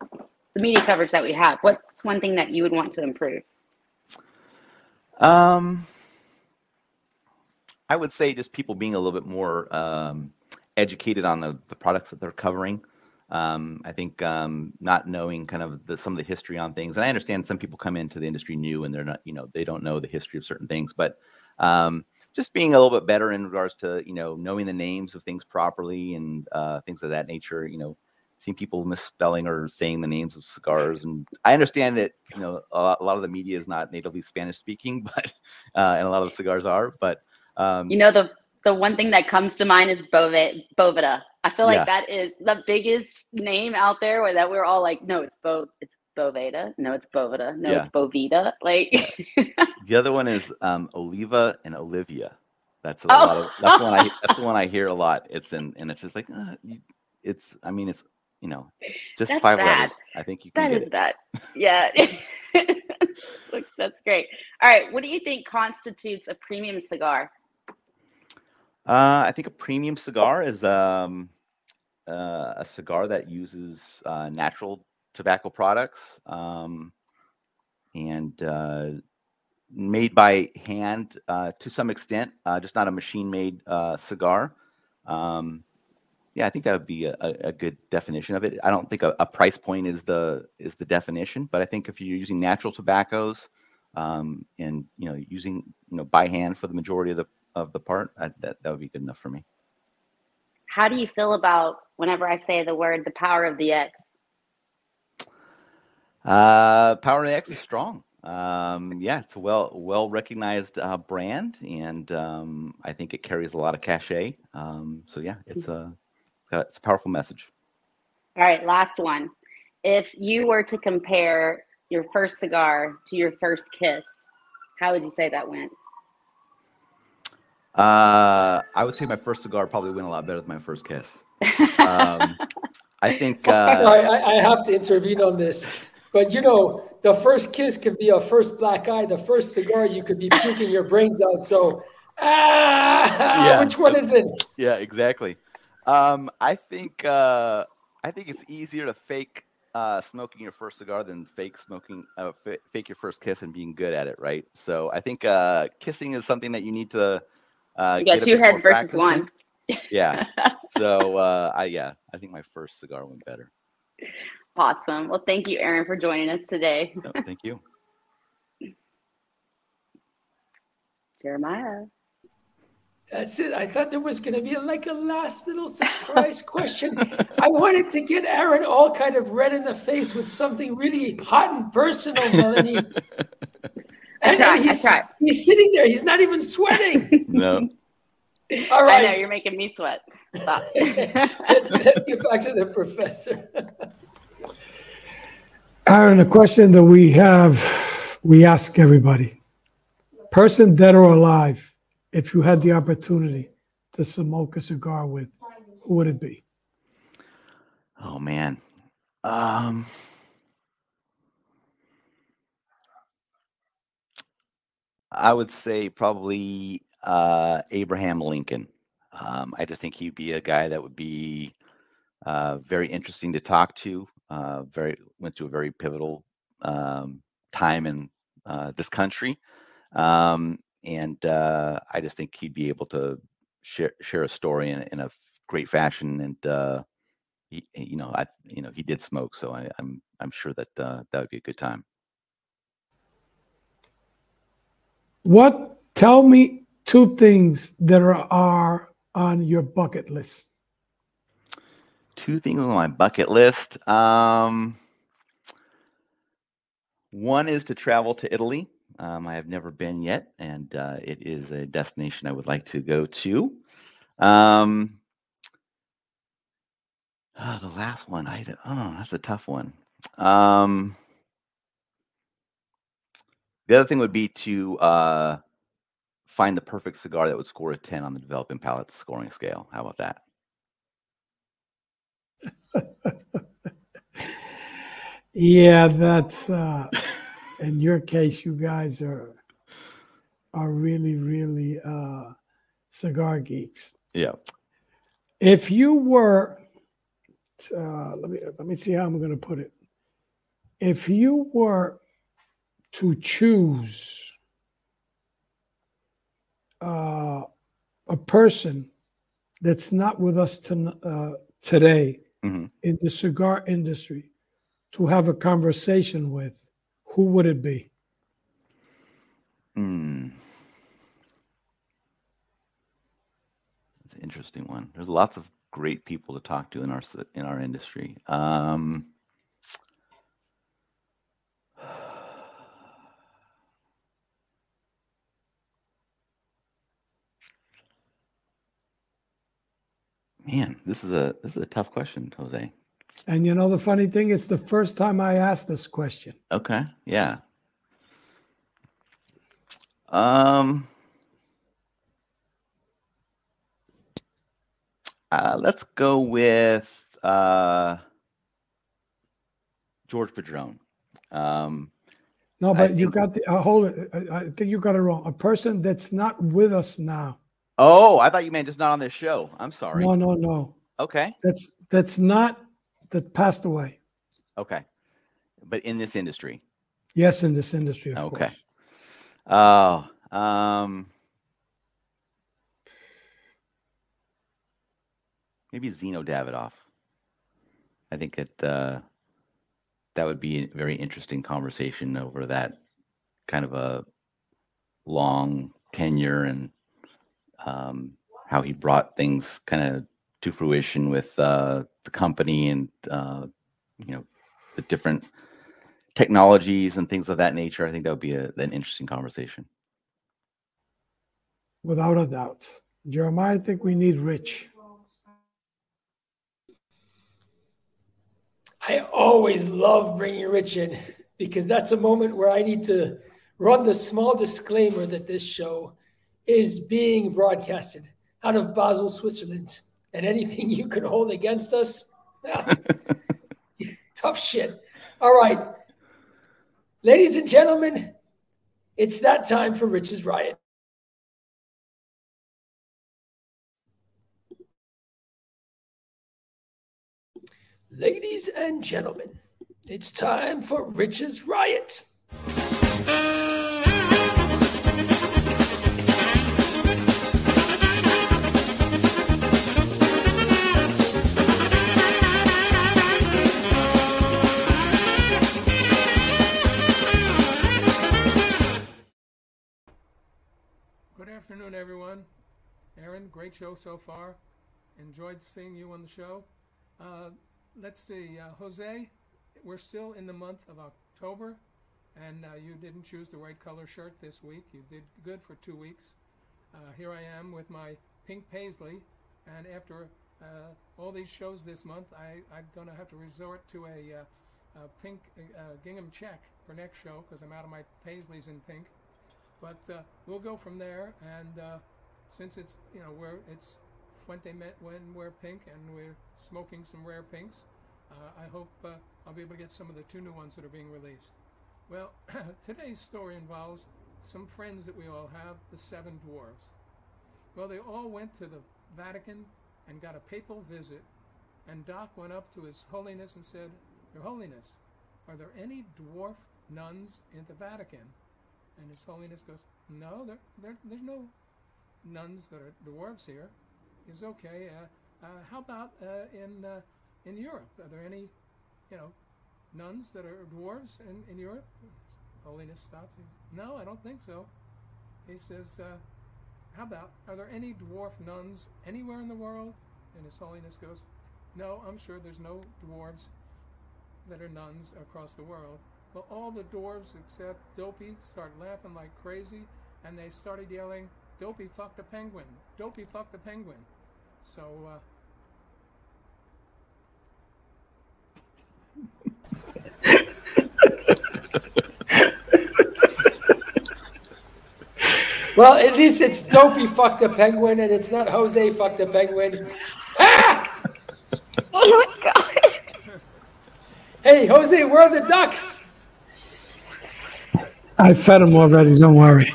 Speaker 2: the media coverage that we have, what's one thing that you would want to improve?
Speaker 4: Um, I would say just people being a little bit more um, educated on the, the products that they're covering. Um, I think um, not knowing kind of the, some of the history on things, and I understand some people come into the industry new and they're not, you know, they don't know the history of certain things, but um, just being a little bit better in regards to, you know, knowing the names of things properly and uh, things of that nature. You know, seeing people misspelling or saying the names of cigars, and I understand that you know a lot, a lot of the media is not natively Spanish speaking, but uh, and a lot of the cigars are, but um,
Speaker 2: you know the the one thing that comes to mind is Bove, Boveda. I feel like
Speaker 4: Yeah.
Speaker 2: that is the biggest name out there where that we're all like, no, it's Bo, it's Boveda. No, it's Boveda. No,
Speaker 4: Yeah.
Speaker 2: it's Bovita. Like,
Speaker 4: The other one is um, Oliva and Olivia. That's a
Speaker 2: Oh.
Speaker 4: lot of that's the one I that's the one I hear a lot. It's in and it's just like uh, it's I mean it's you know just
Speaker 2: That's
Speaker 4: five
Speaker 2: bad.
Speaker 4: letters. I think you can
Speaker 2: that is
Speaker 4: it.
Speaker 2: bad. Yeah. Look, that's great. All right. What do you think constitutes a premium cigar?
Speaker 4: Uh, I think a premium cigar is um, uh, a cigar that uses uh, natural tobacco products um, and uh, made by hand uh, to some extent, uh, just not a machine-made uh, cigar. Um, yeah, I think that would be a, a a good definition of it. I don't think a, a price point is the is the definition, but I think if you're using natural tobaccos um, and you know using you know by hand for the majority of the of the part, that that, that would be good enough for me.
Speaker 2: How do you feel about whenever I say the word the power of the X?
Speaker 4: Uh, Power of the X is strong. Um, yeah, it's a well well recognized uh, brand, and um, I think it carries a lot of cachet. Um, so yeah, it's a it's a powerful message.
Speaker 2: All right. Last one. If you were to compare your first cigar to your first kiss, how would you say that went?
Speaker 4: Uh, I would say my first cigar probably went a lot better than my first kiss. Um, I think uh,
Speaker 1: I, I have to intervene on this. But you know, the first kiss could be a first black eye. The first cigar, you could be puking your brains out. So, ah,
Speaker 4: Yeah.
Speaker 1: which one is it?
Speaker 4: yeah, exactly. Um, I think uh, I think it's easier to fake uh, smoking your first cigar than fake smoking uh, fa- fake your first kiss and being good at it, right? So I think uh, kissing is something that you need to. Uh,
Speaker 2: You got two heads versus
Speaker 4: practice
Speaker 2: one.
Speaker 4: Yeah. So uh, I yeah, I think my first cigar went better.
Speaker 2: Awesome. Well, thank you, Aaron, for joining us today.
Speaker 4: No, thank you.
Speaker 2: Jeremiah.
Speaker 1: That's it. I thought there was going to be like a last little surprise question. I wanted to get Aaron all kind of red in the face with something really hot and personal, Melanie. And,
Speaker 2: tried,
Speaker 1: and
Speaker 2: I
Speaker 1: he's, he's sitting there. He's not even sweating.
Speaker 4: No.
Speaker 1: All
Speaker 2: I know you're making me sweat. Stop.
Speaker 1: let's, let's get back to the professor.
Speaker 3: Aaron, a question that we have, we ask everybody person dead or alive, if you had the opportunity to smoke a cigar with, who would it be?
Speaker 4: Oh man. Um I would say probably uh Abraham Lincoln. Um I just think he'd be a guy that would be uh very interesting to talk to. Uh very went through a very pivotal um time in uh this country. Um and uh I just think he'd be able to share share a story in, in a great fashion and uh he, you know, I, you know, he did smoke, so I, I'm, I'm sure that that would be a good time.
Speaker 3: What, tell me two things that are, are on your bucket list.
Speaker 4: Two things on my bucket list. Um, one is to travel to Italy. Um, I have never been yet, and uh, it is a destination I would like to go to. Um, ah, the last one, I oh, that's a tough one. Um, the other thing would be to uh, find the perfect cigar that would score a 10 on the developing palate scoring scale. How about that?
Speaker 3: Yeah, that's uh, in your case. You guys are are really, really uh, cigar geeks.
Speaker 4: Yeah.
Speaker 3: If you were, uh, let me let me see how I'm going to put it. If you were to choose uh, a person that's not with us to, uh, today
Speaker 4: Mhm.
Speaker 3: in the cigar industry to have a conversation with, who would it be?
Speaker 4: Hmm. That's an interesting one. There's lots of great people to talk to in our in our industry. Um, man, this is a this is a tough question, Jose.
Speaker 3: And you know the funny thing, it's the first time I asked this question.
Speaker 4: Okay, yeah. Um, uh, let's go with uh, George Padron. Um,
Speaker 3: No, but you got the uh, hold it. I, I think you got it wrong. A person that's not with us now.
Speaker 4: Oh, I thought you meant just not on this show. I'm sorry.
Speaker 3: No, no, no.
Speaker 4: Okay,
Speaker 3: That's that's not that passed away.
Speaker 4: okay, but in this industry.
Speaker 3: Yes, in this industry, of
Speaker 4: Okay.
Speaker 3: course.
Speaker 4: Oh, um, maybe Zino Davidoff. I think that uh, that would be a very interesting conversation over that kind of a long tenure and um, how he brought things kind of to fruition with uh, the company and uh, you know the different technologies and things of that nature. I think that would be a, an interesting conversation.
Speaker 3: Without a doubt. Jeremiah, I think we need Rich.
Speaker 1: I always love bringing Rich in because that's a moment where I need to run the small disclaimer that this show is being broadcasted out of Basel, Switzerland, and anything you could hold against us, tough shit. All right, ladies and gentlemen, it's that time for Rich's Riot. Ladies and gentlemen, it's time for Rich's Riot.
Speaker 6: Afternoon, everyone. Aaron, great show so far. Enjoyed seeing you on the show. Uh, let's see, uh, Jose, we're still in the month of October, and uh, you didn't choose the right color shirt this week. You did good for two weeks. Uh, here I am with my pink paisley, and after uh, all these shows this month, I, I'm going to have to resort to a, uh, a pink gingham check for next show because I'm out of my paisleys in pink. But uh, we'll go from there, and uh, since it's you know we're it's Fuente met when we're pink and we're smoking some rare pinks, uh, I hope uh, I'll be able to get some of the two new ones that are being released. Well, today's story involves some friends that we all have, the seven dwarves. Well, they all went to the Vatican and got a papal visit, and Doc went up to His Holiness and said, Your Holiness, are there any dwarf nuns in the Vatican? And His Holiness goes, No, there, there, there's no nuns that are dwarves here. He's okay. Uh, uh, how about uh, in uh, in Europe? Are there any, you know, nuns that are dwarves in, in Europe? His Holiness stops. He, no, I don't think so. He says, uh, How about are there any dwarf nuns anywhere in the world? And His Holiness goes, No, I'm sure there's no dwarves that are nuns across the world. Well, all the dwarves except Dopey started laughing like crazy, and they started yelling, Dopey fucked a penguin! Dopey fucked a penguin! So, uh,
Speaker 1: Well, at least it's Dopey fucked a penguin and it's not Jose fucked a penguin. Ah!
Speaker 2: Oh my god.
Speaker 1: Hey, Jose, where are the ducks?
Speaker 3: I fed him already. Don't worry.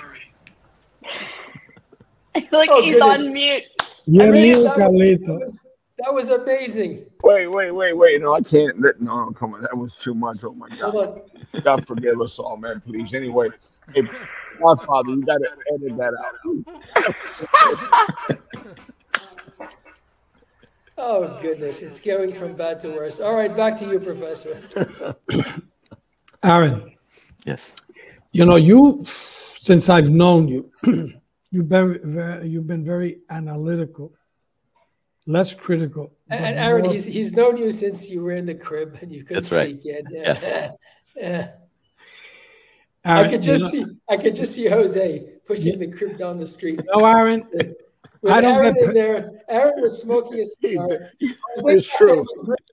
Speaker 2: like
Speaker 1: Oh,
Speaker 2: he's
Speaker 1: goodness.
Speaker 2: on mute.
Speaker 3: Yeah,
Speaker 1: mean,
Speaker 3: me,
Speaker 1: that- That
Speaker 3: Carlito.
Speaker 1: was, that was amazing.
Speaker 5: Wait, wait, wait, wait. No, I can't. Let, no, no, come on. That was too much. Oh my
Speaker 1: Hold
Speaker 5: God. God forgive us all, man. Please. Anyway, hey, Godfather, you got to edit that out.
Speaker 1: Oh goodness, it's going from bad to worse. All right, back to you, Professor.
Speaker 3: Aaron,
Speaker 4: Yes.
Speaker 3: You know, you, since I've known you, you've been very, you've been very analytical, less critical.
Speaker 1: And, Aaron,
Speaker 3: more-
Speaker 1: he's he's known you since you were in the crib and you couldn't
Speaker 4: That's right.
Speaker 1: speak yet. Yeah.
Speaker 4: Yes.
Speaker 1: Yeah.
Speaker 3: Aaron,
Speaker 1: I could
Speaker 3: you
Speaker 1: just
Speaker 3: know-
Speaker 1: see I could just see Jose pushing the crib down the street.
Speaker 3: No, Aaron,
Speaker 1: With
Speaker 3: I don't
Speaker 1: Aaron
Speaker 3: get-
Speaker 1: in there, Aaron was smoking a cigar.
Speaker 5: It's true.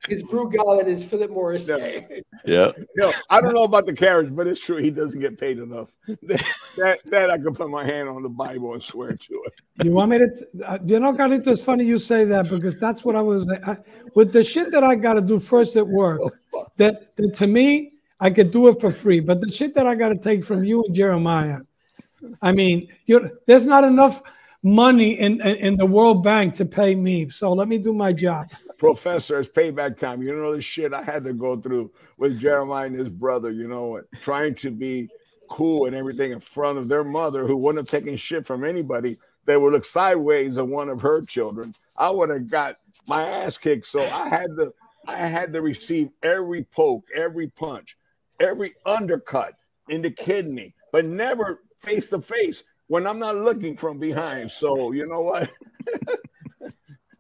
Speaker 1: Was drinking His Brugal and his Philip Morris.
Speaker 5: Yeah.
Speaker 4: Yeah.
Speaker 5: No, I don't know about the carriage, but it's true. He doesn't get paid enough. That, that, that I can put my hand on the Bible and swear to it.
Speaker 3: You want me to? t- uh, you know, Carlito, it's funny you say that because that's what I was I, with the shit that I got to do first at work. That, that to me, I could do it for free, but the shit that I got to take from you and Jeremiah, I mean, you there's not enough money in, in in the World Bank to pay me. So let me do my job.
Speaker 5: Professor, it's payback time. You know the shit I had to go through with Jeremiah and his brother, you know, trying to be cool and everything in front of their mother who wouldn't have taken shit from anybody They would look sideways at one of her children. I would have got my ass kicked. So I had to I had to receive every poke, every punch, every undercut in the kidney, but never face to face when I'm not looking from behind. So you know what?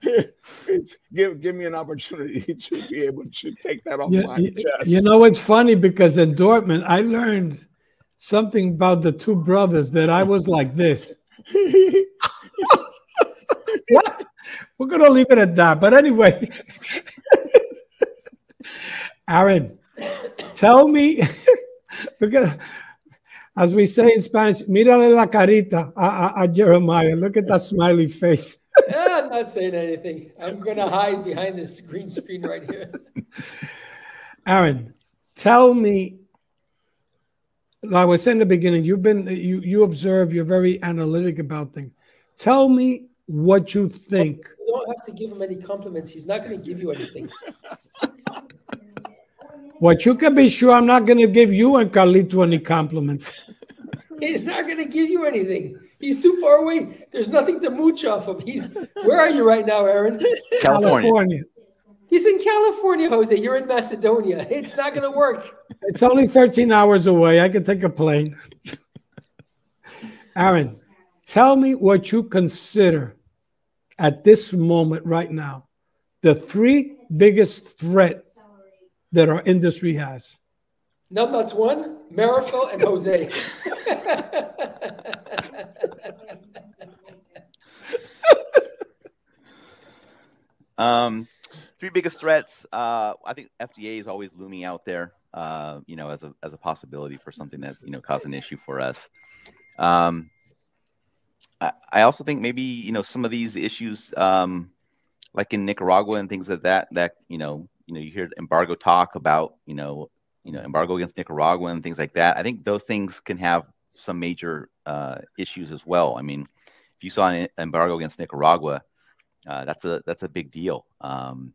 Speaker 5: give give me an opportunity to be able to take that off
Speaker 3: You,
Speaker 5: my
Speaker 3: you-
Speaker 5: chest.
Speaker 3: you know, it's funny because in Dortmund, I learned something about the two brothers that I was like this. what? We're gonna leave it at that. But anyway, Aaron, tell me, because as we say in Spanish, mírale la carita a, a, a Jeremiah. Look at that smiley face.
Speaker 1: Yeah, I'm not saying anything. I'm gonna hide behind this green screen right here.
Speaker 3: Aaron, tell me. Like I was saying in the beginning, you've been you you observe. You're very analytic about things. Tell me what you think.
Speaker 1: You don't have to give him any compliments. He's not gonna give you anything.
Speaker 3: What you can be sure, I'm not going to give you and Carlito any compliments.
Speaker 1: He's not gonna give you anything. He's too far away. There's nothing to mooch off of. He's where are you right now, Aaron?
Speaker 4: California.
Speaker 1: He's in California, Jose. You're in Macedonia. It's not gonna work.
Speaker 3: It's only 13 hours away. I can take a plane. Aaron, tell me what you consider at this moment right now the three biggest threats that our industry has.
Speaker 1: Numbnuts one, Meerapfel, and Jose.
Speaker 4: Um, three biggest threats. Uh, I think FDA is always looming out there. Uh, you know, as a as a possibility for something that you know caused an issue for us. Um, I, I also think maybe you know some of these issues, um, like in Nicaragua and things like that, that you know, you know, you hear embargo talk about, you know, you know, embargo against Nicaragua and things like that. I think those things can have some major uh, issues as well. I mean, if you saw an embargo against Nicaragua, uh, that's a that's a big deal. Um,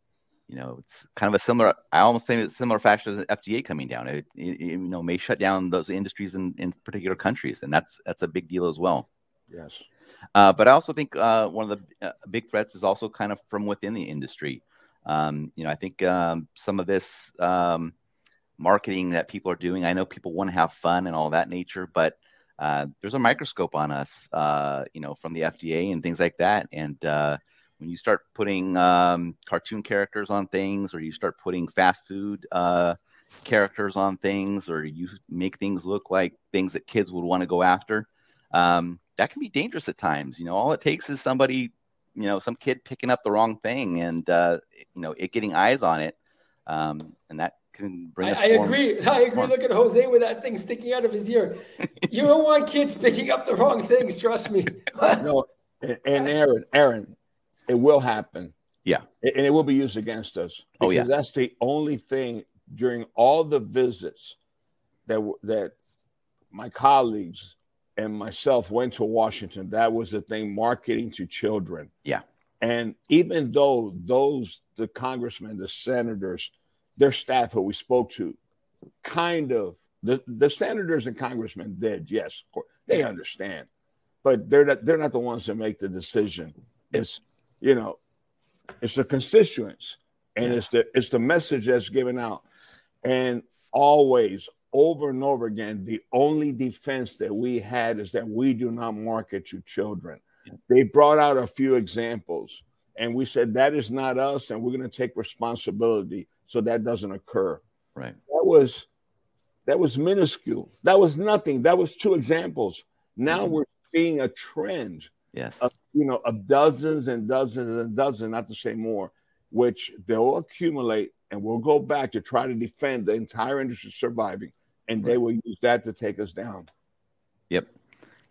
Speaker 4: you know, it's kind of a similar. I almost think it's similar fashion as FDA coming down. It, it, you know may shut down those industries in, in particular countries, and that's that's a big deal as well.
Speaker 5: Yes.
Speaker 4: Uh, but I also think uh, one of the uh, big threats is also kind of from within the industry. Um, you know, I think um, some of this um, marketing that people are doing. I know people want to have fun and all that nature, but uh, there's a microscope on us. Uh, you know, from the FDA and things like that, and uh, when you start putting um, cartoon characters on things or you start putting fast food uh, characters on things or you make things look like things that kids would want to go after um, that can be dangerous at times you know all it takes is somebody you know some kid picking up the wrong thing and uh, you know it getting eyes on it um, and that can bring
Speaker 1: I, I agree. I agree.
Speaker 4: form-
Speaker 1: Look at Jose with that thing sticking out of his ear. You don't want kids picking up the wrong things. Trust me.
Speaker 5: No, and, and Aaron, Aaron, it will happen.
Speaker 4: Yeah.
Speaker 5: and it will be used against us.
Speaker 4: Oh, yeah.
Speaker 5: that's the only thing during all the visits that that my colleagues and myself went to Washington, that was the thing marketing to children.
Speaker 4: Yeah.
Speaker 5: And even though those, the congressmen, the senators, their staff who we spoke to, kind of, the, the senators and congressmen did, yes, of course, they understand, but they're not, they're not the ones that make the decision. It's, you know, it's the constituents and yeah. it's the it's the message that's given out. And always over and over again, the only defense that we had is that we do not market to children. Yeah. They brought out a few examples, and we said that is not us, and we're going to take responsibility so that doesn't occur.
Speaker 4: Right.
Speaker 5: That was that was minuscule. That was nothing. That was two examples. Now mm-hmm. we're seeing a trend.
Speaker 4: Yes.
Speaker 5: Of, you know, of dozens and dozens and dozens, not to say more, which they'll accumulate and we'll go back to try to defend the entire industry surviving, and right. they will use that to take us down.
Speaker 4: Yep.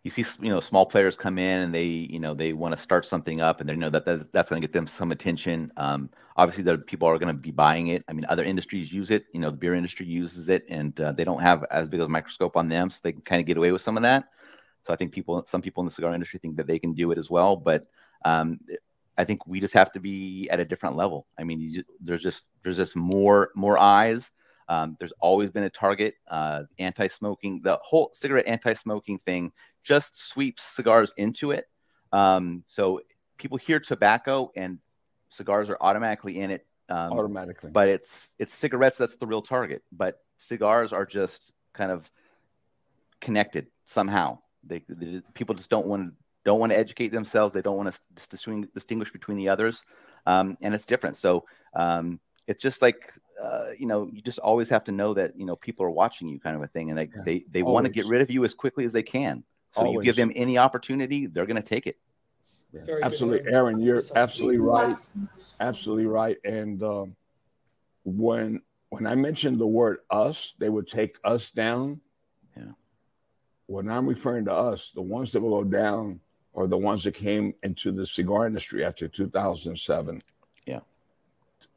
Speaker 4: You see, you know, small players come in and they, you know, they want to start something up, and they know that that's, that's going to get them some attention. Um, obviously, the people are going to be buying it. I mean, other industries use it. You know, the beer industry uses it, and uh, they don't have as big of a microscope on them, so they can kind of get away with some of that. So I think people, some people in the cigar industry, think that they can do it as well. But um, I think we just have to be at a different level. I mean, you, there's just there's just more more eyes. Um, there's always been a target. Uh, anti-smoking, the whole cigarette anti-smoking thing just sweeps cigars into it. Um, so people hear tobacco and cigars are automatically in it.
Speaker 5: Um, automatically,
Speaker 4: but it's it's cigarettes that's the real target. But cigars are just kind of connected somehow. They, they people just don't want to don't want to educate themselves. They don't want to distinguish between the others, um, and it's different. So um, it's just like uh, you know, you just always have to know that you know people are watching you, kind of a thing, and they yeah, they, they want to get rid of you as quickly as they can. So always. you give them any opportunity, they're going to take it.
Speaker 5: Yeah. Absolutely, Aaron, you're absolutely right. Absolutely right. And um, when when I mentioned the word "us," they would take us down.
Speaker 4: Yeah.
Speaker 5: When I'm referring to us, the ones that will go down or the ones that came into the cigar industry after 2007.
Speaker 4: Yeah.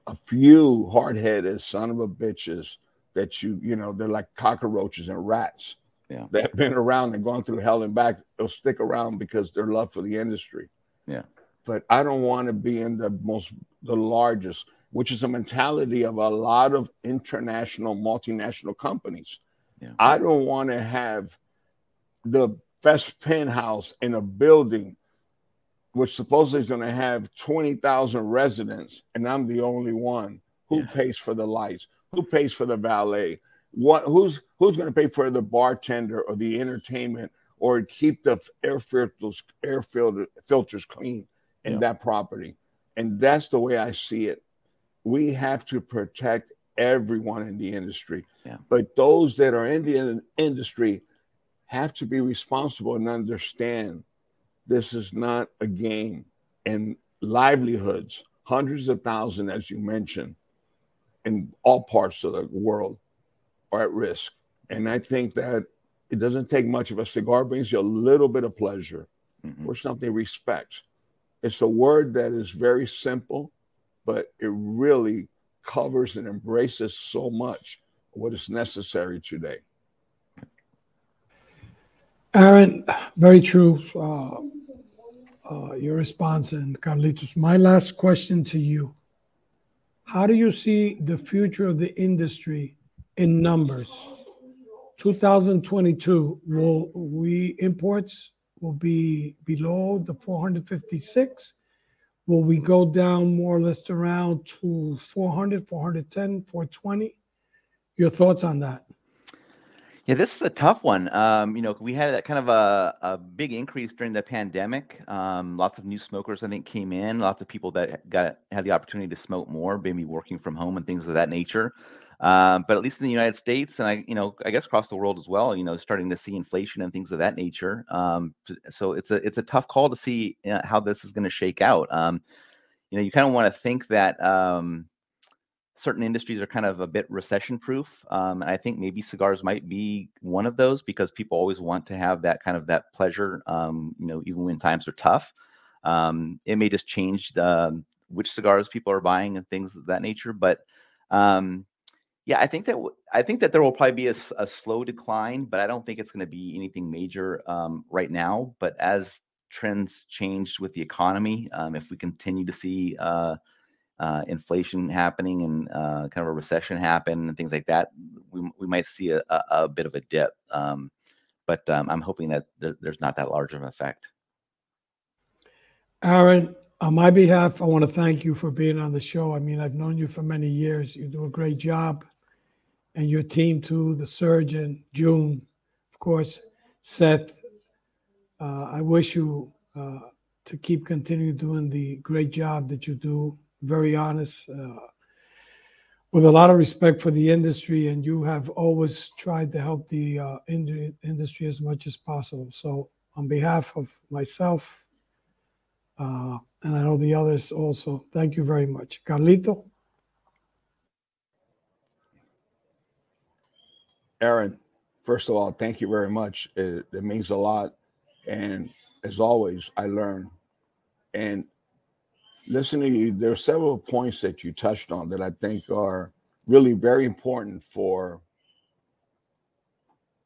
Speaker 5: A few hard-headed son of a bitches that you, you know, they're like cockroaches and rats.
Speaker 4: Yeah.
Speaker 5: That have been around and gone through hell and back. They'll stick around because their love for the industry.
Speaker 4: Yeah.
Speaker 5: But I don't want to be in the most, the largest, which is a mentality of a lot of international, multinational companies.
Speaker 4: Yeah.
Speaker 5: I don't want to have the best penthouse in a building, which supposedly is going to have 20,000 residents, and I'm the only one. Who yeah. pays for the lights? Who pays for the valet? What? Who's who's going to pay for the bartender or the entertainment or keep the air filters air filter, filters clean in yeah. that property? And that's the way I see it. We have to protect everyone in the industry.
Speaker 4: Yeah.
Speaker 5: But those that are in the industry have to be responsible and understand this is not a game and livelihoods, hundreds of thousands, as you mentioned, in all parts of the world are at risk. And I think that it doesn't take much of a cigar brings you a little bit of pleasure mm-hmm. or something respect. It's a word that is very simple, but it really covers and embraces so much what is necessary today.
Speaker 3: Aaron, very true. Uh, uh, your response and Carlitos. My last question to you: How do you see the future of the industry in numbers? 2022, will we imports will be below the 456? Will we go down more or less around to 400, 410, 420? Your thoughts on that?
Speaker 4: Yeah, this is a tough one. Um, you know, we had that kind of a, a big increase during the pandemic. Um, lots of new smokers, I think, came in. Lots of people that got had the opportunity to smoke more, maybe working from home and things of that nature. Um, but at least in the United States, and I, you know, I guess across the world as well, you know, starting to see inflation and things of that nature. Um, so it's a it's a tough call to see uh, how this is going to shake out. Um, you know, you kind of want to think that um, certain industries are kind of a bit recession proof. Um, and I think maybe cigars might be one of those because people always want to have that kind of that pleasure, um, you know, even when times are tough. It may just change the, which cigars people are buying and things of that nature. But, um, Yeah, I think that I think that there will probably be a slow decline, but I don't think it's going to be anything major um, right now. But as trends change with the economy, um, if we continue to see uh, uh, inflation happening and uh, kind of a recession happen and things like that, we, we might see a, a, a bit of a dip. Um, but um, I'm hoping that there, there's not that large of an effect.
Speaker 3: Aaron, on my behalf, I want to thank you for being on the show. I mean, I've known you for many years. You do a great job. And your team too, the surgeon, Jiunn, of course, Seth. Uh, I wish you uh, to keep continue doing the great job that you do. Very honest, uh, with a lot of respect for the industry, and you have always tried to help the uh, ind- industry as much as possible. So, on behalf of myself, uh, and I know the others also. Thank you very much. Carlito?
Speaker 5: Aaron, first of all, thank you very much. It, it means a lot. And as always, I learn. And listening to you, there are several points that you touched on that I think are really very important for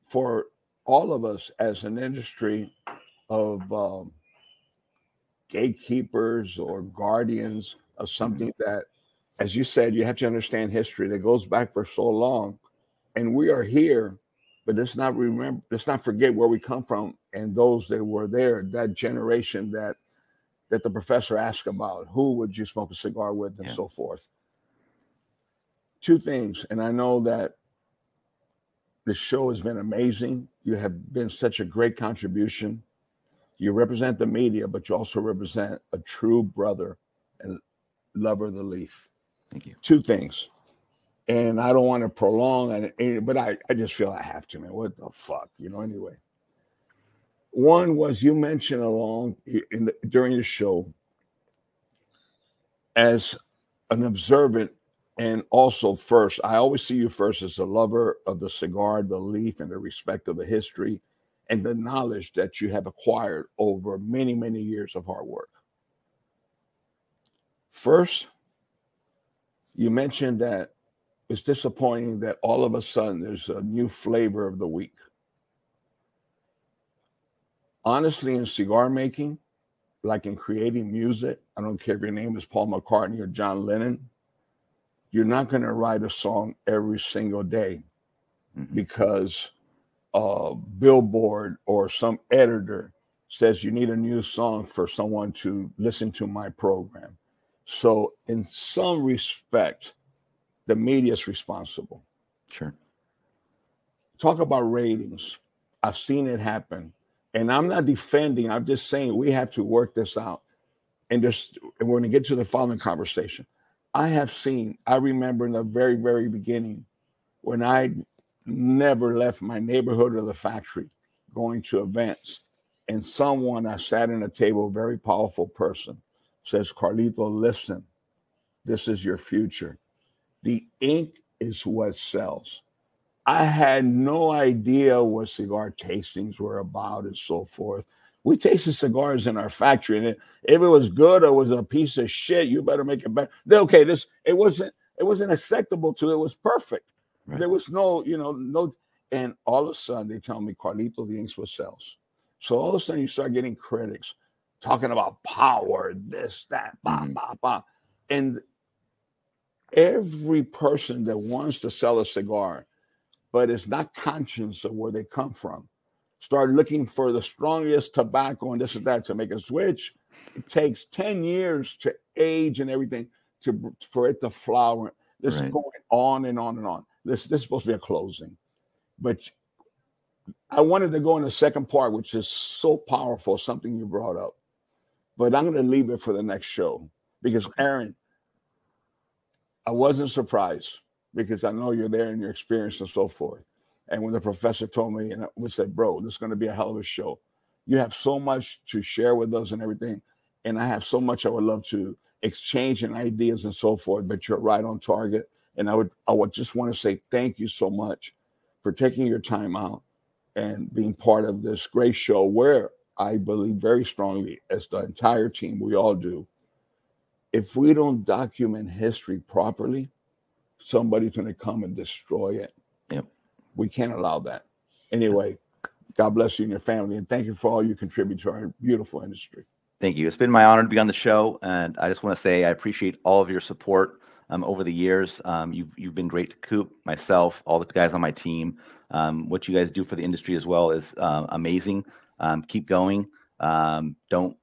Speaker 5: for all of us as an industry of um, gatekeepers or guardians of something that, as you said, you have to understand history that goes back for so long and we are here but let's not remember let's not forget where we come from and those that were there that generation that that the professor asked about who would you smoke a cigar with and
Speaker 4: Yeah.
Speaker 5: so forth. Two things and i know that the show has been amazing. You have been such a great contribution. You represent the media but you also represent a true brother and lover of the leaf.
Speaker 4: Thank you.
Speaker 5: two things and I don't want to prolong it, and- eh, but I, I just feel I have to, man. What the fuck, you know? Anyway, one was you mentioned along in the, during the show as an observant, and also first. I always see you first as a lover of the cigar, the leaf, and the respect of the history, and the knowledge that you have acquired over many, many years of hard work. First, you mentioned that it's disappointing that all of a sudden there's a new flavor of the week. Honestly, in cigar making, like in creating music, I don't care if your name is Paul McCartney or John Lennon, you're not going to write a song every single day
Speaker 4: Mhm.
Speaker 5: because a billboard or some editor says you need a new song for someone to listen to my program. So, in some respect, the media is responsible.
Speaker 4: Sure.
Speaker 5: Talk about ratings. I've seen it happen. And I'm not defending, I'm just saying we have to work this out. And just and we're going to get to the following conversation. I have seen, I remember in the very, very beginning when I never left my neighborhood or the factory going to events. And someone I sat in a table, very powerful person, says, Carlito, listen, this is your future. The ink is what sells. I had no idea what cigar tastings were about and so forth. We tasted cigars in our factory, and if it was good or was a piece of shit, you better make it better. Okay, this it wasn't it wasn't acceptable to. It was perfect.
Speaker 4: Right.
Speaker 5: There was no, you know, no. And all of a sudden, they tell me Carlito, the inks was sells. So all of a sudden, you start getting critics talking about power, this, that, bah, bah, bah. And every person that wants to sell a cigar, but is not conscious of where they come from, start looking for the strongest tobacco and this and that to make a switch. It takes 10 years to age and everything to for it to flower. This is going on and on and on. This this is supposed to be a closing. But I wanted to go in the second part, which is so powerful, something you brought up. But I'm going to leave it for the next show because Aaron, I wasn't surprised because I know you're there in your experience and so forth. And when the professor told me, and we said, bro, this is going to be a hell of a show. You have so much to share with us and everything. And I have so much I would love to exchange and ideas and so forth, but you're right on target. And I would I would just want to say thank you so much for taking your time out and being part of this great show where I believe very strongly, as the entire team, we all do. If we don't document history properly, somebody's going to come and destroy it.
Speaker 4: Yep.
Speaker 5: We can't allow that. Anyway, God bless you and your family, and thank you for all you contribute to our beautiful industry.
Speaker 4: Thank you. It's been my honor to be on the show, and I just want to say I appreciate all of your support um, over the years. Um, you've you've been great to Coop, myself, all the guys on my team. Um, what you guys do for the industry as well is uh, amazing. Um, keep going. Um, don't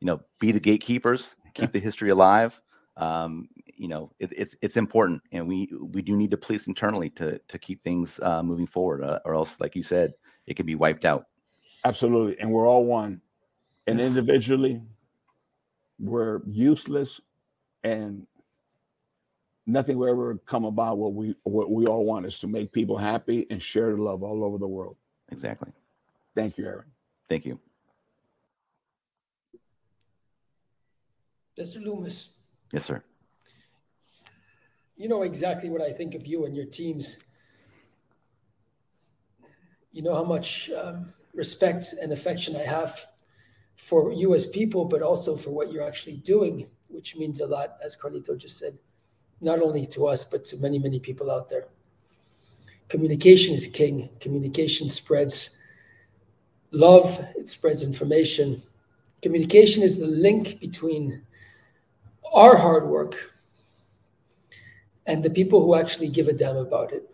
Speaker 4: you know? Be the gatekeepers. Keep the history alive. Um, you know, it, it's it's important, and we we do need to police internally to to keep things uh, moving forward, uh, or else, like you said, it could be wiped out.
Speaker 5: Absolutely, and we're all one. And individually, we're useless, and nothing will ever come about what we what we all want is to make people happy and share the love all over the world.
Speaker 4: Exactly.
Speaker 5: Thank you, Aaron.
Speaker 4: Thank you.
Speaker 1: Mr. Loomis,
Speaker 4: Yes, sir.
Speaker 1: you know exactly what I think of you and your teams. You know how much um, respect and affection I have for you as people, but also for what you're actually doing, which means a lot, as Carlito just said, not only to us, but to many, many people out there. Communication is king. Communication spreads love, it spreads information. Communication is the link between our hard work and the people who actually give a damn about it.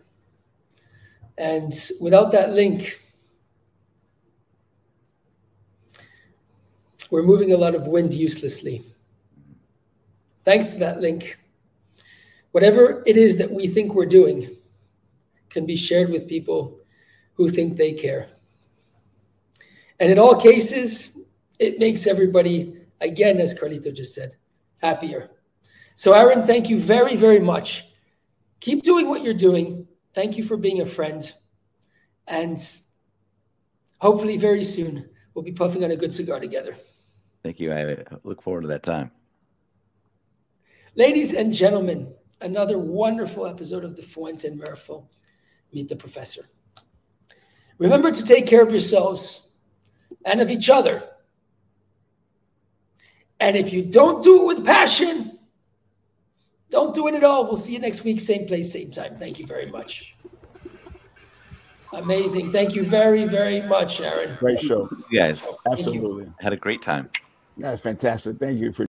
Speaker 1: And without that link, we're moving a lot of wind uselessly. Thanks to that link, whatever it is that we think we're doing can be shared with people who think they care. And in all cases, it makes everybody, again, as Carlito just said, happier. So, Aaron, thank you very, very much. Keep doing what you're doing. Thank you for being a friend. And hopefully, very soon, we'll be puffing on a good cigar together.
Speaker 4: Thank you. I look forward to that time.
Speaker 1: Ladies and gentlemen, another wonderful episode of the Fuente and Meet the Professor. Remember to take care of yourselves and of each other. And if you don't do it with passion, don't do it at all. We'll see you next week, same place, same time. Thank you very much. Amazing. Thank you very, very much, Aaron.
Speaker 5: Great show.
Speaker 4: You guys
Speaker 5: Absolutely.
Speaker 4: had a great time.
Speaker 5: That's fantastic. Thank you for